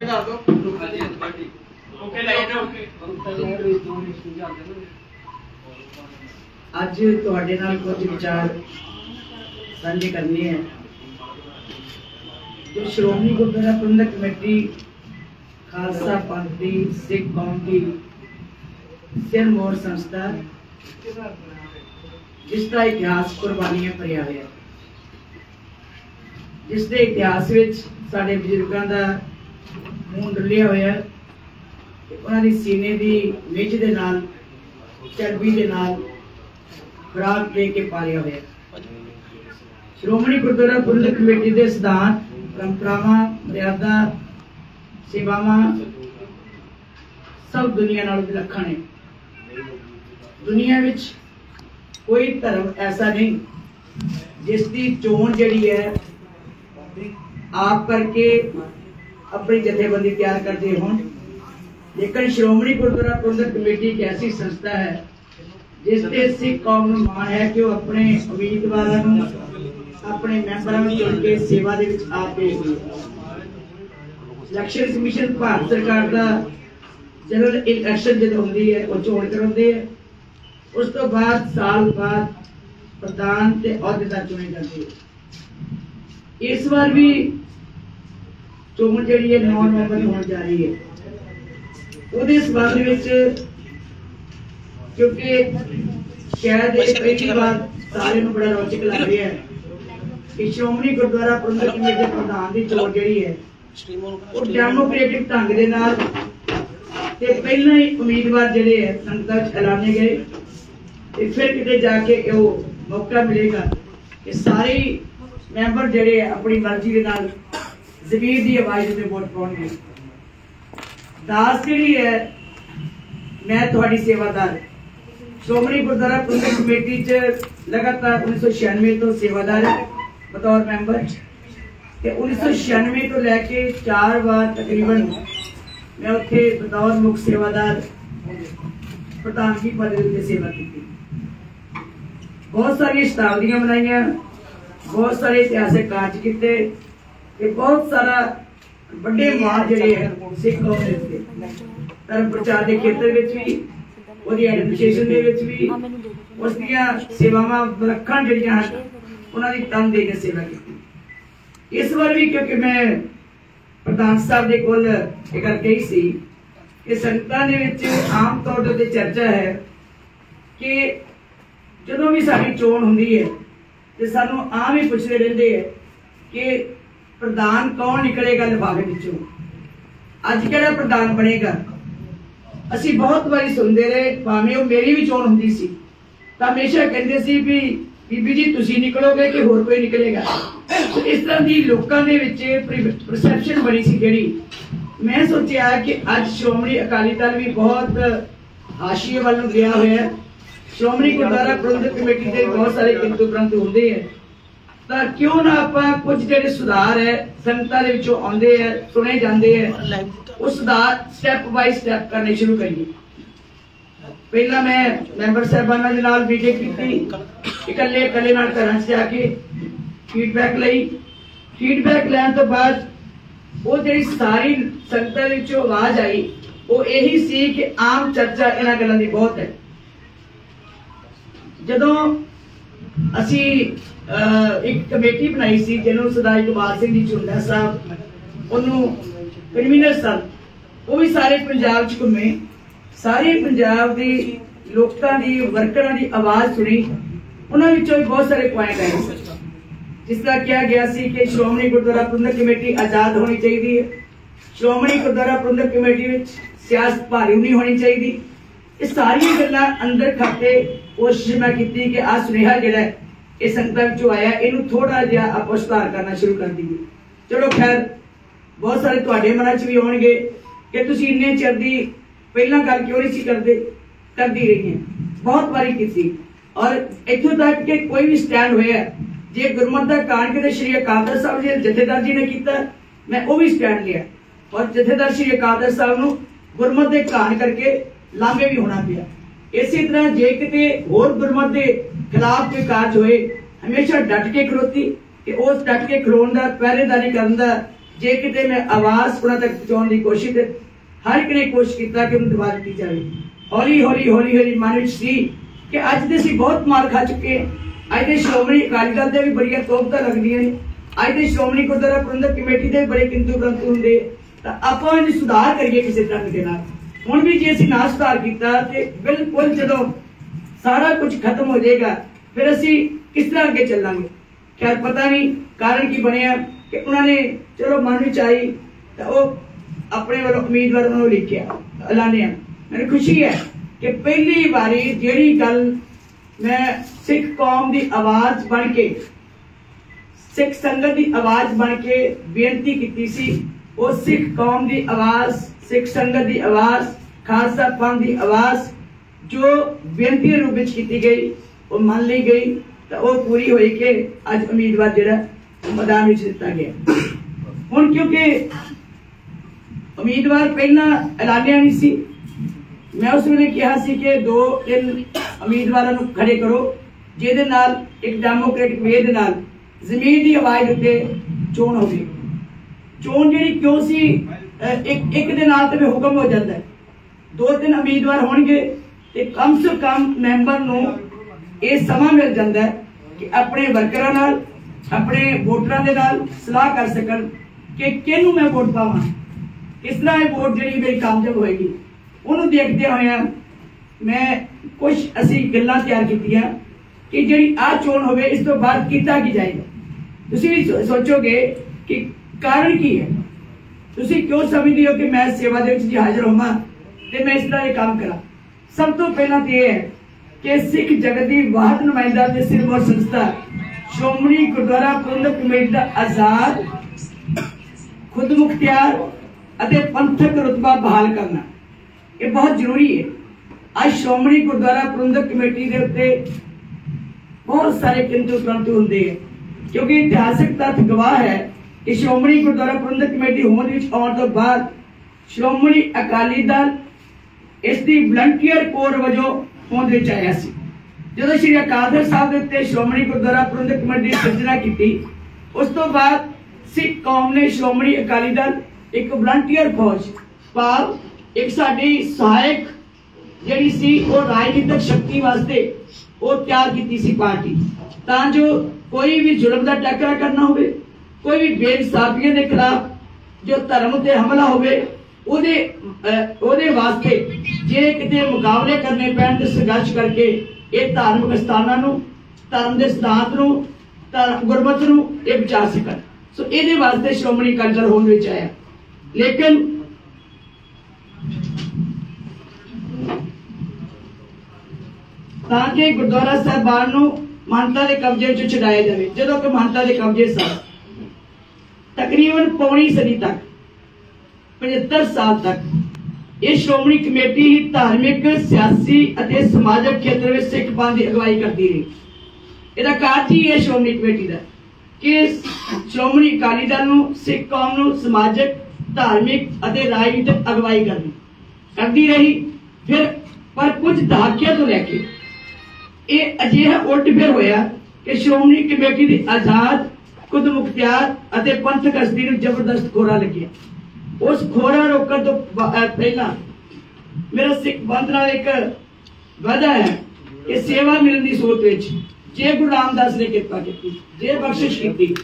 ਕਰ ਦੋ। Okay line okay. ਅੱਜ ਤੁਹਾਡੇ ਨਾਲ ਕੁਝ ਵਿਚਾਰ ਸਾਂਝੇ ਕਰਨੇ ਹੈ। ਕਿ ਸ਼੍ਰੋਮਣੀ ਗੁਰਦੁਆਰਾ ਪ੍ਰਬੰਧਕ ਕਮੇਟੀ ਖਾਲਸਾ ਪੰਥ ਦੀ ਸਿੱਖ ਕੌਮ ਦੀ ਸਿਰਮੌਰ ਸੰਸਥਾ ਜਿਸ ਦਾ ਇਤਿਹਾਸ ਕੁਰਬਾਨੀਆਂ ਭਰਿਆ ਹੋਇਆ ਹੈ। ਜਿਸ ਦੇ ਇਤਿਹਾਸ ਵਿੱਚ ਸਾਡੇ ਬਜ਼ੁਰਗਾਂ ਦਾ ਮੂੰਹ ਡੁੱਲਿਆ ਹੋਇਆ ਹੈ ਤੇ ਉਹਨਾਂ ਦੀ ਸੀਨੇ ਦੀ ਮਿੱਝ ਦੇ ਨਾਲ, ਚਰਬੀ ਦੇ ਨਾਲ ਖੁਰਾਕ ਦੇ ਕੇ ਪਾਲਿਆ ਹੋਇਆ ਸ਼੍ਰੋਮਣੀ ਗੁਰਦੁਆਰਾ ਪ੍ਰਬੰਧਕ ਕਮੇਟੀ ਦੇ ਸਿਧਾਂਤ, ਪਰੰਪਰਾਵਾਂ, ਮਰਿਆਦਾ, ਸੇਵਾਵਾਂ ਸਭ ਦੁਨੀਆ ਨਾਲ ਵਿਲੱਖਣ ਹੈ ਦੁਨੀਆ ਵਿੱਚ ਕੋਈ ਧਰਮ ਐਸਾ ਨਹੀਂ ਜਿਸ ਦੀ ਚੋਣ ਜਿਹੜੀ ਹੈ, ਆਪ ਕਰਕੇ ਆਪਣੀ ਜਥੇਬੰਦੀ ਤਿਆਰ ਕਰਦੇ ਹੋਣ। ਲੇਕਿਨ ਸ਼੍ਰੋਮਣੀ ਗੁਰਦੁਆਰਾ ਪ੍ਰਬੰਧਕ ਕਮੇਟੀ ਇੱਕ ਐਸੀ ਸੰਸਥਾ ਹੈ, ਜਿਸ ਤੇ ਸਿੱਖ ਕੌਮ ਨੂੰ ਮਾਣ ਹੈ ਕਿ ਉਹ ਆਪਣੇ ਉਮੀਦਵਾਰਾਂ ਨੂੰ, ਆਪਣੇ ਮੈਂਬਰਾਂ ਨੂੰ ਚੁਣ ਕੇ ਸੇਵਾ ਦੇ ਵਿੱਚ ਆਪ ਭੇਜਦੀ ਹੈ। ਇਲੈਕਸ਼ਨ ਕਮਿਸ਼ਨ ਭਾਰਤ ਸਰਕਾਰ ਦਾ ਜਨਰਲ ਇਲੈਕਸ਼ਨ ਜਦੋਂ ਹੁੰਦੀ ਹੈ, ਉਹ ਚੋਣ ਕਰਾਉਂਦੇ ਹੈ। ਉਸ ਤੋਂ ਬਾਅਦ ਸਾਲ ਬਾਅਦ ਪ੍ਰਧਾਨ ਤੇ ਅਹੁਦੇਦਾਰ ਚੁਣੇ ਜਾਂਦੇ ਇਸ ਵਾਰ ਵੀ ਚੋਣ ਜਿਹੜੀ ਹੈ 9 ਨਵੰਬਰ ਨੂੰ ਹੋਣ ਜਾ ਰਹੀ ਹੈ। ਉਹਦੇ ਸਬੰਧ ਵਿੱਚ ਕਿਉਂਕਿ ਸ਼ਾਇਦ ਇਹ ਪਹਿਲੀ ਵਾਰ ਸਾਰਿਆਂ ਨੂੰ ਬੜਾ ਰੌਚਕ ਲੱਗ ਰਿਹਾ ਹੈ ਕਿ ਸ਼੍ਰੋਮਣੀ ਗੁਰਦੁਆਰਾ ਪ੍ਰਬੰਧਕ ਕਮੇਟੀ ਦੇ ਪ੍ਰਧਾਨ ਦੀ ਚੋਣ ਜਿਹੜੀ ਹੈ ਉਹ ਡੈਮੋਕ੍ਰੈਟਿਕ ਢੰਗ ਦੇ ਨਾਲ ਤੇ ਪਹਿਲਾਂ ਹੀ ਉਮੀਦਵਾਰ ਜਿਹੜੇ ਹੈ ਸੰਗਤਾਂ 'ਚ ਐਲਾਨੇ ਗਏ। ਤੇ ਫਿਰ ਕਿਤੇ ਜਾ ਕੇ ਉਹ ਮੌਕਾ ਮਿਲੇਗਾ ਕਿ ਸਾਰੇ ਮੈਂਬਰ ਜਿਹੜੇ ਆਪਣੀ ਮਰਜ਼ੀ ਦੇ ਨਾਲ ਜ਼ਮੀਰ ਦੀ ਆਵਾਜ਼ ਤੇ ਵੋਟ ਪਾਉਣਗੇ ਦਾਸ ਜਿਹੜੀ ਹੈ, ਮੈਂ ਤੁਹਾਡੀ ਸੇਵਾਦਾਰ ਸ਼੍ਰੋਮਣੀ ਗੁਰਦੁਆਰਾ ਪ੍ਰਬੰਧਕ ਕਮੇਟੀ ਚ ਲਗਾਤਾਰ 1996 ਤੋਂ ਸੇਵਾਦਾਰ ਬਤੌਰ ਮੈਂਬਰ। ਤੇ 1996 ਤੋਂ ਲੈ ਕੇ 4 ਵਾਰ ਤਕਰੀਬਨ ਮੈਂ ਉੱਥੇ ਬਤੌਰ ਮੁਖ ਸੇਵਾਦਾਰ ਪ੍ਰਧਾਨਗੀ ਪਦ ਦੇ ਸੇਵਾ ਕੀਤੀ। ਬਹੁਤ ਸਾਰੀਆਂ ਸ਼ਤਾਬਦੀਆਂ ਬਣਾਈਆਂ ਬਹੁਤ ਸਾਰੇ ਇਤਿਹਾਸਕ ਕਾਰਜ ਕੀਤੇ। ਤੇ ਬਹੁਤ ਸਾਰਾ ਵੱਡੇ ਮਾਰ ਜਿਹੜੇ ਹੈ ਸਿੱਖ ਕੌਮ ਦੇ ਉੱਤੇ ਧਰਮ ਪ੍ਰਚਾਰ ਦੇ ਖੇਤਰ ਵਿੱਚ ਵੀ, ਉਹਦੀ ਐਡਮਿਨਿਸਟ੍ਰੇਸ਼ਨ ਦੇ ਵਿੱਚ ਵੀ, ਉਸ ਦੀਆਂ ਸੇਵਾਵਾਂ ਵਿਲੱਖਣ ਜਿਹੜੀਆਂ ਹਨ, ਉਹਨਾਂ ਦੀ ਤਨ ਦੇ ਕੇ ਸੇਵਾ ਕੀਤੀ। ਇਸ ਵਾਰ ਵੀ ਕਿਉਂਕਿ ਮੈਂ ਪ੍ਰਧਾਨ ਸਾਹਿਬ ਦੇ ਕੋਲ ਇਹ ਗੱਲ ਕਹੀ ਸੀ ਕਿ ਸੰਗਤਾਂ ਦੇ ਵਿੱਚ ਆਮ ਤੌਰ ਦੇ ਉੱਤੇ ਚਰਚਾ ਹੈ ਕਿ ਜਦੋਂ ਵੀ ਸਾਡੀ ਚੋਣ ਹੁੰਦੀ ਹੈ ਤੇ ਸਾਨੂੰ ਆਮ ਹੀ ਪੁੱਛਦੇ ਰਹਿੰਦੇ ਹੈ ਕਿ ਪ੍ਰਧਾਨ ਕੌਣ ਨਿਕਲੇਗਾ ਲਿਫਾਫੇ ਵਿੱਚੋਂ? ਅੱਜ ਕਿਹੜਾ ਪ੍ਰਧਾਨ ਬਣੇਗਾ? ਅਸੀਂ ਬਹੁਤ ਵਾਰੀ ਸੁਣਦੇ ਰਹੇ, ਭਾਵੇਂ ਉਹ ਮੇਰੀ ਵੀ ਚੋਣ ਹੁੰਦੀ ਸੀ। ਤਾਂ ਹਮੇਸ਼ਾ ਕਹਿੰਦੇ ਸੀ ਵੀ, ਬੀਬੀ ਜੀ, ਤੁਸੀਂ ਨਿਕਲੋਗੇ ਕਿ ਹੋਰ ਕੋਈ ਨਿਕਲੇਗਾ? ਇਸ ਤਰ੍ਹਾਂ ਦੀ ਲੋਕਾਂ ਦੇ ਵਿੱਚ ਪਰਸੈਪਸ਼ਨ ਬਣੀ ਸੀ ਜਿਹੜੀ। ਮੈਂ ਸੋਚਿਆ ਕਿ ਅੱਜ ਸ਼੍ਰੋਮਣੀ ਅਕਾਲੀ ਦਲ ਵੀ ਬਹੁਤ ਹਾਸ਼ੀਏ ਵੱਲ ਨੂੰ ਗਿਆ ਹੋਇਆ ਸ਼੍ਰੋਮਣੀ ਗੁਰਦੁਆਰਾ ਪ੍ਰਬੰਧਕ ਕਮੇਟੀ ਦੇ ਬਹੁਤ ਸਾਰੇ ਕਿੰਤੂ ਪ੍ਰੰਤੂ ਹੁੰਦੇ ਹੈ ਤਾਂ ਕਿਉਂ ਨਾ ਆਪਾਂ ਕੁਝ ਜਿਹੜੇ ਸੁਧਾਰ ਹੈ, ਸੰਗਤਾਂ ਦੇ ਵਿੱਚੋਂ ਆਉਂਦੇ ਹੈ, ਸੁਣੇ ਜਾਂਦੇ ਹੈ, ਉਹ ਸੁਧਾਰ ਸਟੈਪ ਬਾਈ ਸਟੈਪ ਕਰਨੇ ਸ਼ੁਰੂ ਕਰੀਏ। ਪਹਿਲਾਂ ਮੈਂ ਮੈਂਬਰ ਸਾਹਿਬਾਨਾਂ ਦੇ ਨਾਲ ਮੀਟਿੰਗ ਕੀਤੀ, ਇਕੱਲੇ ਇਕੱਲੇ ਨਾਲ ਘਰਾਂ 'ਚ ਜਾ ਕੇ ਫੀਡਬੈਕ ਲਈ। ਫੀਡਬੈਕ ਲੈਣ ਤੋਂ ਬਾਅਦ ਉਹ ਜਿਹੜੀ ਸਾਰੀ ਸੰਗਤਾਂ ਦੇ ਵਿੱਚੋਂ ਆਵਾਜ਼ ਆਈ, ਉਹ ਇਹੀ ਸੀ ਕਿ ਆਮ ਚਰਚਾ ਇਹਨਾਂ ਗੱਲਾਂ ਦੀ ਬਹੁਤ ਹੈ। ਜਦੋਂ ਅਸੀਂ ਇੱਕ ਕਮੇਟੀ ਬਣਾਈ ਸੀ ਜਿਹਨੂੰ ਸਰਦਾਰ ਇਕਬਾਲ ਸਿੰਘ ਜੀ ਝੁੰਡਾ ਸਾਹਿਬ, ਉਹਨੂੰ ਕ੍ਰਿਮੀਨਲ ਸਨ ਉਹ ਵੀ ਸਾਰੇ ਪੰਜਾਬ 'ਚ ਘੁੰਮੇ। ਸਾਰੇ ਪੰਜਾਬ ਦੀ ਲੋਕਾਂ ਦੀ ਵਰਕਰਾਂ ਦੀ ਆਵਾਜ਼ ਸੁਣੀ। ਉਹਨਾਂ ਵਿੱਚੋਂ ਵੀ ਬਹੁਤ ਸਾਰੇ ਪੁਆਇੰਟ ਆਏ। ਸੀ ਜਿਸ ਤਰ੍ਹਾਂ ਕਿਹਾ ਗਿਆ ਸੀ ਕਿ ਸ਼੍ਰੋਮਣੀ ਗੁਰਦੁਆਰਾ ਪ੍ਰਬੰਧਕ ਕਮੇਟੀ ਆਜ਼ਾਦ ਹੋਣੀ ਚਾਹੀਦੀ ਹੈ। ਸ਼੍ਰੋਮਣੀ ਗੁਰਦੁਆਰਾ ਪ੍ਰਬੰਧਕ ਕਮੇਟੀ ਵਿੱਚ ਸਿਆਸਤ ਭਾਰੀ ਨਹੀਂ ਹੋਣੀ ਚਾਹੀਦੀ। ਇਹ ਸਾਰੀਆਂ ਗੱਲਾਂ ਅੰਦਰ ਖਾਤੇ ਕੋਸ਼ਿਸ਼ ਮੈਂ ਕੀਤੀ ਕਿ ਆ ਸੁਨੇਹਾ ਜਿਹੜਾ ਇਹ ਸੰਗਤਾਂ ਵਿੱਚੋਂ ਆਇਆ, ਇਹਨੂੰ ਥੋੜਾ ਜਿਹਾ ਆਪਾਂ ਸੁਧਾਰ ਕਰਨਾ ਸ਼ੁਰੂ ਕਰ ਦਈਏ। ਚਲੋ ਖੈਰ, ਬਹੁਤ ਸਾਰੇ ਤੁਹਾਡੇ ਮਨਾਂ 'ਚ ਵੀ ਆਉਣਗੇ ਕਿ ਤੁਸੀਂ ਇੰਨੇ ਚਿਰ ਦੀ ਪਹਿਲਾਂ ਗੱਲ ਕਿਉਂ ਨਹੀਂ ਸੀ ਕਰਦੇ, ਕਰਦੀ ਰਹੀ ਹੈ ਬਹੁਤ ਵਾਰੀ ਕੀਤੀ। ਔਰ ਇੱਥੋਂ ਤੱਕ ਕਿ ਕੋਈ ਵੀ ਸਟੈਂਡ ਹੋਇਆ ਜੇ ਗੁਰਮਤ ਦਾ ਕਾਣ ਕਿਤੇ ਸ਼੍ਰੀ ਅਕਾਲ ਤਖਤ ਸਾਹਿਬ ਜੀ ਜਥੇਦਾਰ ਜੀ ਨੇ ਕੀਤਾ, ਮੈਂ ਉਹ ਵੀ ਸਟੈਂਡ ਲਿਆ। ਔਰ ਜਥੇਦਾਰ ਸ਼੍ਰੀ ਅਕਾਲ ਤਖਤ ਸਾਹਿਬ ਨੂੰ ਗੁਰਮਤ ਦੇ ਕਾਣ ਕਰਕੇ ਲਾਂਘੇ ਵੀ ਹੋਣਾ ਪਿਆ। ਇਸੇ ਤਰ੍ਹਾਂ ਜੇ ਕਿਤੇ ਹੋਰ ਗੁਰਮਤ ਦੇ ਖਿਲਾਫ ਕੋਈ ਕਾਰਜ ਹੋਏ, ਹਮੇਸ਼ਾ ਡਟ ਕੇ ਖਲੋਤੀ ਕਿ ਉਸ ਡਟ ਕੇ ਖਲੋਣ ਦਾ, ਪਹਿਰੇਦਾਰੀ ਕਰਨ ਦਾ, ਜੇ ਕਿਤੇ ਮੈਂ ਆਵਾਜ਼ ਉਹਨਾਂ ਤੱਕ ਪਹੁੰਚਾਉਣ ਦੀ ਕੋਸ਼ਿਸ਼ ਹਰ ਇੱਕ ਨੇ ਕੋਸ਼ਿਸ਼ ਕੀਤਾ ਕਿ ਉਹਨੂੰ ਦਬਾ ਦਿੱਤੀ ਜਾਵੇ। ਹੌਲੀ ਹੌਲੀ ਹੌਲੀ ਹੌਲੀ ਮਨ ਵਿੱਚ ਸੀ ਕਿ ਅੱਜ ਦੇ ਅਸੀਂ ਬਹੁਤ ਮਾਰ ਖਾ ਚੁੱਕੇ ਅੱਜ ਦੇ ਸ਼੍ਰੋਮਣੀ ਅਕਾਲੀ ਦਲ ਦੇ ਵੀ ਬੜੀਆਂ ਤੋਪਤਾਂ ਲੱਗਦੀਆਂ ਨੇ। ਅੱਜ ਦੇ ਸ਼੍ਰੋਮਣੀ ਗੁਰਦੁਆਰਾ ਪ੍ਰਬੰਧਕ ਕਮੇਟੀ ਦੇ ਬੜੇ ਕਿੰਤੂ ਪ੍ਰੰਤੂ ਹੁੰਦੇ ਤਾਂ ਆਪਾਂ ਇਹਨੂੰ ਸੁਧਾਰ ਕਰੀਏ ਕਿਸੇ ਤਰ੍ਹਾਂ ਦੇ ਨਾਲ। ਹੁਣ ਵੀ ਜੇ ਅਸੀਂ ਨਾ ਸੁਧਾਰ ਕੀਤਾ ਤੇ ਬਿਲਕੁਲ ਜਦੋਂ ਸਾਰਾ ਕੁਝ ਖਤਮ ਹੋ ਜਾਏਗਾ, ਫਿਰ ਅਸੀਂ ਕਿਸ ਤਰ੍ਹਾਂ ਅੱਗੇ ਚੱਲਾਂਗੇ? ਖੈਰ, ਪਤਾ ਨਹੀਂ ਕਾਰਨ ਕੀ ਬਣਿਆ ਕਿ ਉਹਨਾਂ ਨੇ ਚਲੋ ਮਨ ਵਿੱਚ ਆਈ ਤਾਂ ਉਹ ਆਪਣੇ ਵੱਲੋਂ ਉਮੀਦਵਾਰ ਨੂੰ ਲਿਖਿਆ, ਐਲਾਨਿਆ। ਮੈਨੂੰ ਖੁਸ਼ੀ ਹੈ ਕਿ ਪਹਿਲੀ ਵਾਰੀ ਜਿਹੜੀ ਗੱਲ ਮੈਂ ਸਿੱਖ ਕੌਮ ਦੀ ਆਵਾਜ਼ ਬਣ ਕੇ, ਸਿੱਖ ਸੰਗਤ ਦੀ ਆਵਾਜ਼ ਬਣ ਕੇ ਬੇਨਤੀ ਕੀਤੀ ਸੀ, ਉਹ ਸਿੱਖ ਕੌਮ ਦੀ ਆਵਾਜ਼ ਸਿੱਖ ਸੰਗਤ ਦੀ ਆਵਾਜ਼, ਖਾਲਸਾ ਪੰਥ ਦੀ ਆਵਾਜ਼ ਜੋ ਬੇਨਤੀ ਰੂਪ ਵਿੱਚ ਕੀਤੀ ਗਈ, ਉਹ ਮੰਨ ਲਈ ਗਈ, ਤਾਂ ਉਹ ਪੂਰੀ ਹੋਈ ਕਿ ਅੱਜ ਉਮੀਦਵਾਰ ਜਿਹੜਾ ਮੈਦਾਨ ਵਿੱਚ ਦਿੱਤਾ ਗਿਆ। ਹੁਣ ਕਿਉਂਕਿ ਉਮੀਦਵਾਰ ਪਹਿਲਾਂ ਐਲਾਨਿਆ ਨਹੀਂ ਸੀ, ਮੈਂ ਉਸ ਵੇਲੇ ਕਿਹਾ ਸੀ ਕਿ ਦੋ ਤਿੰਨ ਉਮੀਦਵਾਰਾਂ ਨੂੰ ਖੜੇ ਕਰੋ, ਜਿਹਦੇ ਨਾਲ ਇੱਕ ਡੈਮੋਕ੍ਰੈਟਿਕ ਵੇ ਦੇ ਨਾਲ ਜ਼ਮੀਨ ਦੀ ਆਵਾਜ਼ ਉੱਤੇ ਚੋਣ ਹੋਵੇ। ਚੋਣ ਜਿਹੜੀ ਕਿਉਂ ਸੀ ਇੱਕ ਇੱਕ ਦੇ ਨਾਲ ਤੇ ਵੀ ਹੁਕਮ ਹੋ ਜਾਂਦਾ ਹੈ। ਦੋ ਤਿੰਨ ਉਮੀਦਵਾਰ ਹੋਣਗੇ ਤੇ ਕਮ ਸੇ ਕਮ ਮੈਂਬਰ ਨੂੰ ਇਹ ਸਮਾਂ ਮਿਲ ਜਾਂਦਾ ਹੈ ਕਿ ਆਪਣੇ ਵਰਕਰਾਂ ਨਾਲ, ਆਪਣੇ ਵੋਟਰਾਂ ਦੇ ਨਾਲ ਸਲਾਹ ਕਰ ਸਕਣ ਕਿ ਕਿਹਨੂੰ ਮੈਂ ਵੋਟ ਪਾਵਾਂ। ਕਿਸ ਤਰ੍ਹਾਂ ਇਹ ਵੋਟ ਜਿਹੜੀ ਮੇਰੀ ਕਾਮਯਾਬ ਹੋਏਗੀ। ਉਹਨੂੰ ਦੇਖਦੇ ਹੋਇਆ ਮੈਂ ਕੁਝ ਅਸੀਂ ਗੱਲਾਂ ਤਿਆਰ ਕੀਤੀਆਂ ਕਿ ਜਿਹੜੀ ਆ ਚੋਣ ਹੋਵੇ, ਇਸ ਤੋਂ ਬਾਅਦ ਕੀਤਾ ਕੀ ਜਾਏਗਾ। ਤੁਸੀਂ ਵੀ ਸੋਚੋਗੇ ਕਿ ਕਾਰਨ ਕੀ ਹੈ? ਤੁਸੀਂ ਕਿਉਂ ਸਮਝਦੇ ਹੋ ਕਿ ਮੈਂ ਸੇਵਾ ਦੇ ਵਿੱਚ ਜੀ ਹਾਜ਼ਰ ਹੋਵਾਂ ਤੇ ਮੈਂ ਇਸ ਤਰ੍ਹਾਂ ਇਹ ਕੰਮ ਕਰਾਂ? ਸਭ ਤੋਂ ਪਹਿਲਾਂ ਤੇ ਇਹ ਹੈ ਕਿ ਸਿੱਖ ਜਗਤ ਦੀ ਵਾਹਦ ਨੁਮਾਇੰਦਾ ਤੇ ਸਿਰਮੌਰ ਸੰਸਥਾ ਸ਼੍ਰੋਮਣੀ ਗੁਰਦੁਆਰਾ ਪ੍ਰਬੰਧਕ ਕਮੇਟੀ ਦਾ ਆਜ਼ਾਦ ਖੁਦ ਮੁਖਤਿਆਰ ਅਤੇ ਪੰਥਕ ਰੁਤਬਾ ਬਹਾਲ ਕਰਨਾ। ਇਹ ਬਹੁਤ ਜ਼ਰੂਰੀ ਹੈ। ਅੱਜ ਸ਼੍ਰੋਮਣੀ ਗੁਰਦੁਆਰਾ ਪ੍ਰਬੰਧਕ ਕਮੇਟੀ ਦੇ ਉੱਤੇ ਬਹੁਤ ਸਾਰੇ ਕਿੰਤੂ ਪ੍ਰੰਤੂ ਹੁੰਦੇ ਹੈ, ਕਿਉਂਕਿ ਇਤਿਹਾਸਕ ਤੱਥ ਗਵਾਹ ਹੈ ਕਿ ਸ਼੍ਰੋਮਣੀ ਗੁਰਦੁਆਰਾ ਪ੍ਰਬੰਧਕ ਕਮੇਟੀ ਹੋਂਦ ਵਿੱਚ ਆਉਣ ਤੋਂ ਬਾਅਦ ਸ਼੍ਰੋਮਣੀ ਅਕਾਲੀ ਦਲ ਇਸ ਦੀ ਵਲੰਟੀਅਰ ਕੋਰ ਵਜੋਂ ਹੋਂਦ ਵਿੱਚ ਆਇਆ ਸੀ। ਜਦੋਂ ਸ਼੍ਰੀ ਅਕਾਲ ਤਖਤ ਸਾਹਿਬ ਦੇ ਉੱਤੇ ਸ਼੍ਰੋਮਣੀ ਗੁਰਦੁਆਰਾ ਪ੍ਰਬੰਧਕ ਕਮੇਟੀ ਦੀ ਸਿਰਜਣਾ ਕੀਤੀ, ਉਸ ਤੋਂ ਬਾਅਦ ਸਿੱਖ ਕੌਮ ਨੇ ਸ਼੍ਰੋਮਣੀ ਅਕਾਲੀ ਦਲ ਇੱਕ ਵਲੰਟੀਅਰ ਫੌਜ ਭਾਵ ਇੱਕ ਸਾਡੀ ਸਹਾਇਕ ਜਿਹੜੀ ਸੀ, ਉਹ ਰਾਜਨੀਤਿਕ ਸ਼ਕਤੀ ਵਾਸਤੇ ਉਹ ਤਿਆਰ ਕੀਤੀ ਸੀ ਪਾਰਟੀ। ਤਾਂ ਜੋ ਕੋਈ ਵੀ ਜ਼ੁਲਮ ਦਾ ਟੱਕਰਾ ਕਰਨਾ ਹੋਵੇ ਕੋਈ ਵੀ ਬੇਇਨਸਾਫੀਆਂ ਦੇ ਖਿਲਾਫ ਜੋ ਧਰਮ ਉਤੇ ਹਮਲਾ ਹੋਵੇ, ਉਹਦੇ ਉਹਦੇ ਵਾਸਤੇ ਜੇ ਕਿਤੇ ਮੁਕਾਬਲੇ ਕਰਨੇ ਪੈਣ ਤੇ ਸੰਘਰਸ਼ ਕਰਕੇ ਇਹ ਧਾਰਮਿਕ ਸਥਾਨਾਂ ਨੂੰ, ਧਰਮ ਦੇ ਸਿਧਾਂਤ ਨੂੰ ਗੁਰਮਤ ਨੂੰ ਇਹ ਬਚਾ ਸਕਣ ਸੋ ਇਹਦੇ ਵਾਸਤੇ ਸ਼੍ਰੋਮਣੀ ਕਲਚਰ ਦਲ ਹੋਂਦ ਵਿੱਚ ਆਇਆ। ਲੇਕਿਨ ਤਾਂ ਕਿ ਗੁਰਦੁਆਰਾ ਸਾਹਿਬਾਨ ਨੂੰ ਮਾਨਤਾ ਦੇ ਕਬਜ਼ੇ ਵਿੱਚ ਛਡਾਇਆ ਜਾਵੇ, ਜਦੋਂ ਕਿ ਮਾਨਤਾ ਦੇ ਕਬਜ਼ੇ ਸਨ। ਤਕਰੀਬਨ ਪੌਣੀ ਸਦੀ ਤੱਕ 75 ਸਾਲ ਤੱਕ, ਇਹ ਸ਼੍ਰੋਮਣੀ ਕਮੇਟੀ ਧਾਰਮਿਕ, ਸਿਆਸੀ ਅਤੇ ਸਮਾਜਿਕ ਖੇਤਰ ਵਿੱਚ ਸਿੱਖ ਪੰਥ ਦੀ ਅਗਵਾਈ ਕਰਦੀ ਰਹੀ। ਇਹਦਾ ਕਾਰਜ ਹੀ ਹੈ ਸ਼੍ਰੋਮਣੀ ਕਮੇਟੀ ਦਾ ਕਿ ਸ਼੍ਰੋਮਣੀ ਅਕਾਲੀ ਦਲ ਨੂੰ, ਸਿੱਖ ਕੌਮ ਨੂੰ ਸਮਾਜਿਕ, ਧਾਰਮਿਕ ਅਤੇ ਰਾਜਨੀਤਿਕ ਅਗਵਾਈ ਕਰਨੀ ਕਰਦੀ ਰਹੀ। ਫਿਰ, ਪਰ ਕੁਝ ਦਹਾਕਿਆਂ ਤੋਂ ਲੈ ਕੇ ਇਹ ਅਜਿਹਾ ਉਲਟ ਫਿਰ ਹੋਇਆ ਕਿ ਸ਼੍ਰੋਮਣੀ ਕਮੇਟੀ ਦੀ ਆਜ਼ਾਦ ਖੁਦ ਮੁਖਤਿਆਰ ਅਤੇ ਪੰਥਕ ਹਸਤੀ ਨੂੰ ਜ਼ਬਰਦਸਤ ਖੋਰਾ ਲੱਗਿਆ। ਉਸ ਖੋਰਾ ਰੋਕਣ ਤੋਂ ਪਹਿਲਾਂ ਮੇਰਾ ਸਿੱਖ ਬੰਦ ਨਾਲ ਇੱਕ ਵਾਅਦਾ ਹੈ ਕਿ ਸੇਵਾ ਮਿਲਣ ਦੀ ਸੋਚ ਵਿੱਚ ਜੇ ਗੁਰੂ ਰਾਮਦਾਸ ਨੇ ਕਿਰਪਾ ਕੀਤੀ, ਜੇ ਬਖਸ਼ਿਸ਼ ਕੀਤੀ,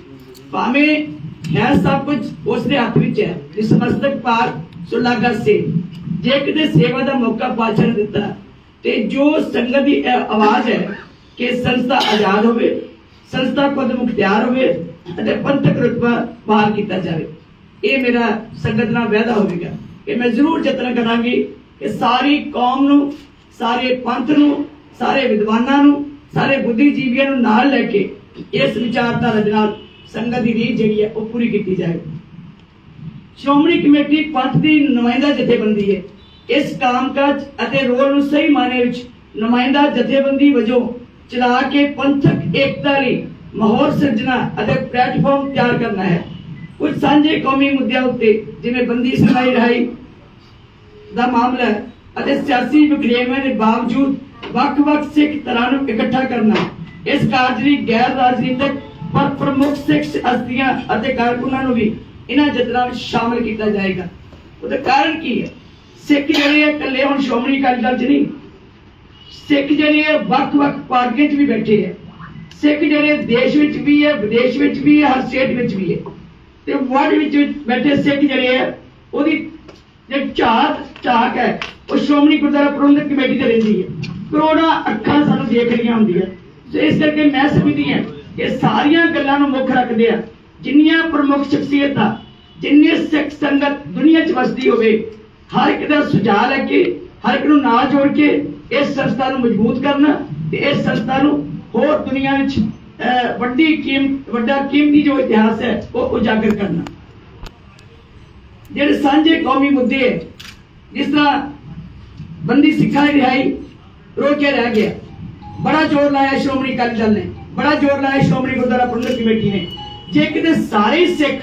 ਭਾਵੇਂ ਹੈ ਸਭ ਕੁਝ ਉਸ ਦੇ ਹੱਥ ਵਿੱਚ ਹੈ, ਜਿਸ ਮਸਤਕ ਪਾਰ ਸੁਲਾਗਾ ਸੇ। ਜੇ ਕਿਤੇ ਸੇਵਾ ਦਾ ਮੌਕਾ ਪਾਚਣ ਦਿੱਤਾ, ਤੇ ਜੋ ਸੰਗਤ ਦੀ ਆਵਾਜ਼ ਹੈ ਕਿ ਸੰਸਥਾ ਆਜ਼ਾਦ ਹੋਵੇ, ਸੰਸਥਾ ਖੁਦ ਮੁਖਤਿਆਰ ਹੋਵੇ ਅਤੇ ਪੰਥਕ ਰੁਤਬਾ ਬਹਾਲ ਕੀਤਾ ਜਾਵੇ। ਇਹ ਮੇਰਾ ਸੰਗਤ ਨਾਲ ਵਾਅਦਾ ਹੋਵੇਗਾ ਕਿ ਮੈਂ ਜ਼ਰੂਰ ਯਤਨ ਕਰਾਂਗੀ ਕਿ ਸਾਰੀ ਕੌਮ ਨੂੰ, ਸਾਰੇ ਪੰਥ ਨੂੰ, ਸਾਰੇ ਵਿਦਵਾਨਾਂ ਨੂੰ, ਸਾਰੇ ਬੁੱਧੀਜੀਵੀਆਂ ਨੂੰ ਨਾਲ ਲੈ ਕੇ ਇਸ ਵਿਚਾਰਧਾਰਾ ਦੇ ਨਾਲ ਸੰਗਤ ਦੀ ਰੀਤ ਜਿਹੜੀ ਹੈ ਉਹ ਪੂਰੀ ਕੀਤੀ ਜਾਵੇ। ਸ਼੍ਰੋਮਣੀ ਕਮੇਟੀ ਪੰਥ ਦੀ ਨੁਮਾਇੰਦਾ ਜਥੇਬੰਦੀ ਹੈ। ਇਸ ਕਾਮਕਾਜ ਅਤੇ ਰੋਲ ਨੂੰ ਸਹੀ ਮਾਇਨੇ ਵਿੱਚ ਨੁਮਾਇੰਦਾ ਜਥੇਬੰਦੀ ਵਜੋਂ ਚਲਾ ਕੇ ਪੰਥਕ ਏਕਤਾ ਲਈ ਮਾਹੌਲ ਸਿਰਜਣਾ ਅਤੇ ਪਲੇਟਫਾਰਮ ਤਿਆਰ ਕਰਨਾ ਹੈ। ਕੁਝ ਸਾਂਝੇ ਕੌਮੀ ਮੁੱਦਿਆਂ ਉੱਤੇ, ਜਿਵੇਂ ਬੰਦੀ ਸੁਣਾਈ ਰਹਾਈ ਦਾ ਮਾਮਲਾ ਅਤੇ ਸਿਆਸੀ ਵਿਖਰੇਵੇਂ ਦੇ ਬਾਵਜੂਦ ਵੱਖ-ਵੱਖ ਸਿੱਖ ਤਰ੍ਹਾਂ ਨੂੰ ਇਕੱਠਾ ਕਰਨਾ, ਇਸ ਕਾਰਜ ਲਈ ਗੈਰ ਰਾਜਨੀਤਿਕ ਪਰ ਪ੍ਰਮੁੱਖ ਸਿੱਖ ਹਸਤੀਆਂ ਅਤੇ ਕਾਰਕੁਨਾਂ ਨੂੰ ਵੀ ਇਹਨਾਂ ਜਤਨਾਂ ਵਿੱਚ ਸ਼ਾਮਲ ਕੀਤਾ ਜਾਏਗਾ। ਉਹਦਾ ਕਾਰਨ ਕੀ ਹੈ? ਸਿੱਖ ਜਿਹੜੇ ਆ, ਇਕੱਲੇ ਹੁਣ ਸ਼੍ਰੋਮਣੀ ਅਕਾਲੀ ਦਲ 'ਚ ਨਹੀਂ। ਸਿੱਖ ਜਿਹੜੇ ਆ, ਵੱਖ-ਵੱਖ ਪਾਰਟੀਆਂ 'ਚ ਵੀ ਬੈਠੇ ਆ। ਸਿੱਖ ਜਿਹੜੇ ਦੇਸ਼ ਵਿੱਚ ਵੀ ਹੈ, ਵਿਦੇਸ਼ ਵਿੱਚ ਵੀ ਹੈ, ਹਰ ਸਟੇਟ ਵਿੱਚ ਵੀ ਹੈ। ਤੇ ਵਰਲਡ ਵਿੱਚ ਬੈਠੇ ਸਿੱਖ ਜਿਹੜੇ ਆ ਉਹਦੀ ਜੇ ਝਾਕ ਝਾਕ ਹੈ, ਉਹ ਸ਼੍ਰੋਮਣੀ ਗੁਰਦੁਆਰਾ ਪ੍ਰਬੰਧਕ ਕਮੇਟੀ ਤੇ ਰਹਿੰਦੀ ਹੈ। ਕਰੋੜਾਂ ਅੱਖਾਂ ਸਾਨੂੰ ਦੇਖ ਰਹੀਆਂ ਹੁੰਦੀਆਂ ਸੋ ਇਸ ਕਰਕੇ ਮੈਂ ਸਮਝਦੀ ਹਾਂ ਕਿ ਸਾਰੀਆਂ ਗੱਲਾਂ ਨੂੰ ਮੁੱਖ ਰੱਖਦੇ ਆ ਜਿੰਨੀਆਂ ਪ੍ਰਮੁੱਖ ਸ਼ਖਸੀਅਤਾਂ, ਜਿੰਨੇ ਸਿੱਖ ਸੰਗਤ ਦੁਨੀਆ 'ਚ ਵਸਦੀ ਹੋਵੇ, ਹਰ ਇੱਕ ਦਾ ਸੁਝਾਅ ਲੈ ਕੇ, ਹਰ ਇੱਕ ਨੂੰ ਨਾਲ ਜੋੜ ਕੇ ਇਸ ਸੰਸਥਾ ਨੂੰ ਮਜ਼ਬੂਤ ਕਰਨਾ ਤੇ ਇਸ ਸੰਸਥਾ ਨੂੰ ਹੋਰ ਦੁਨੀਆ ਵਿੱਚ ਵੱਡੀ ਕੀਮਤ ਵੱਡਾ ਕੀਮਤੀ ਜੋ ਇਤਿਹਾਸ ਹੈ, ਉਹ ਉਜਾਗਰ ਕਰਨਾ। ਜਿਹੜੇ ਸਾਂਝੇ ਕੌਮੀ ਮੁੱਦੇ ਹੈ, ਜਿਸ ਤਰ੍ਹਾਂ ਬੰਦੀ ਸਿੱਖਾਂ ਦੀ ਰਿਹਾਈ ਰੋਕ ਰਹਿ ਗਿਆ। ਬੜਾ ਜ਼ੋਰ ਲਾਇਆ ਸ਼੍ਰੋਮਣੀ ਅਕਾਲੀ ਦਲ ਨੇ, ਬੜਾ ਜ਼ੋਰ ਲਾਇਆ ਸ਼੍ਰੋਮਣੀ ਗੁਰਦੁਆਰਾ ਪ੍ਰਬੰਧਕ ਕਮੇਟੀ ਨੇ। ਜੇ ਕਿਤੇ ਸਾਰੇ ਸਿੱਖ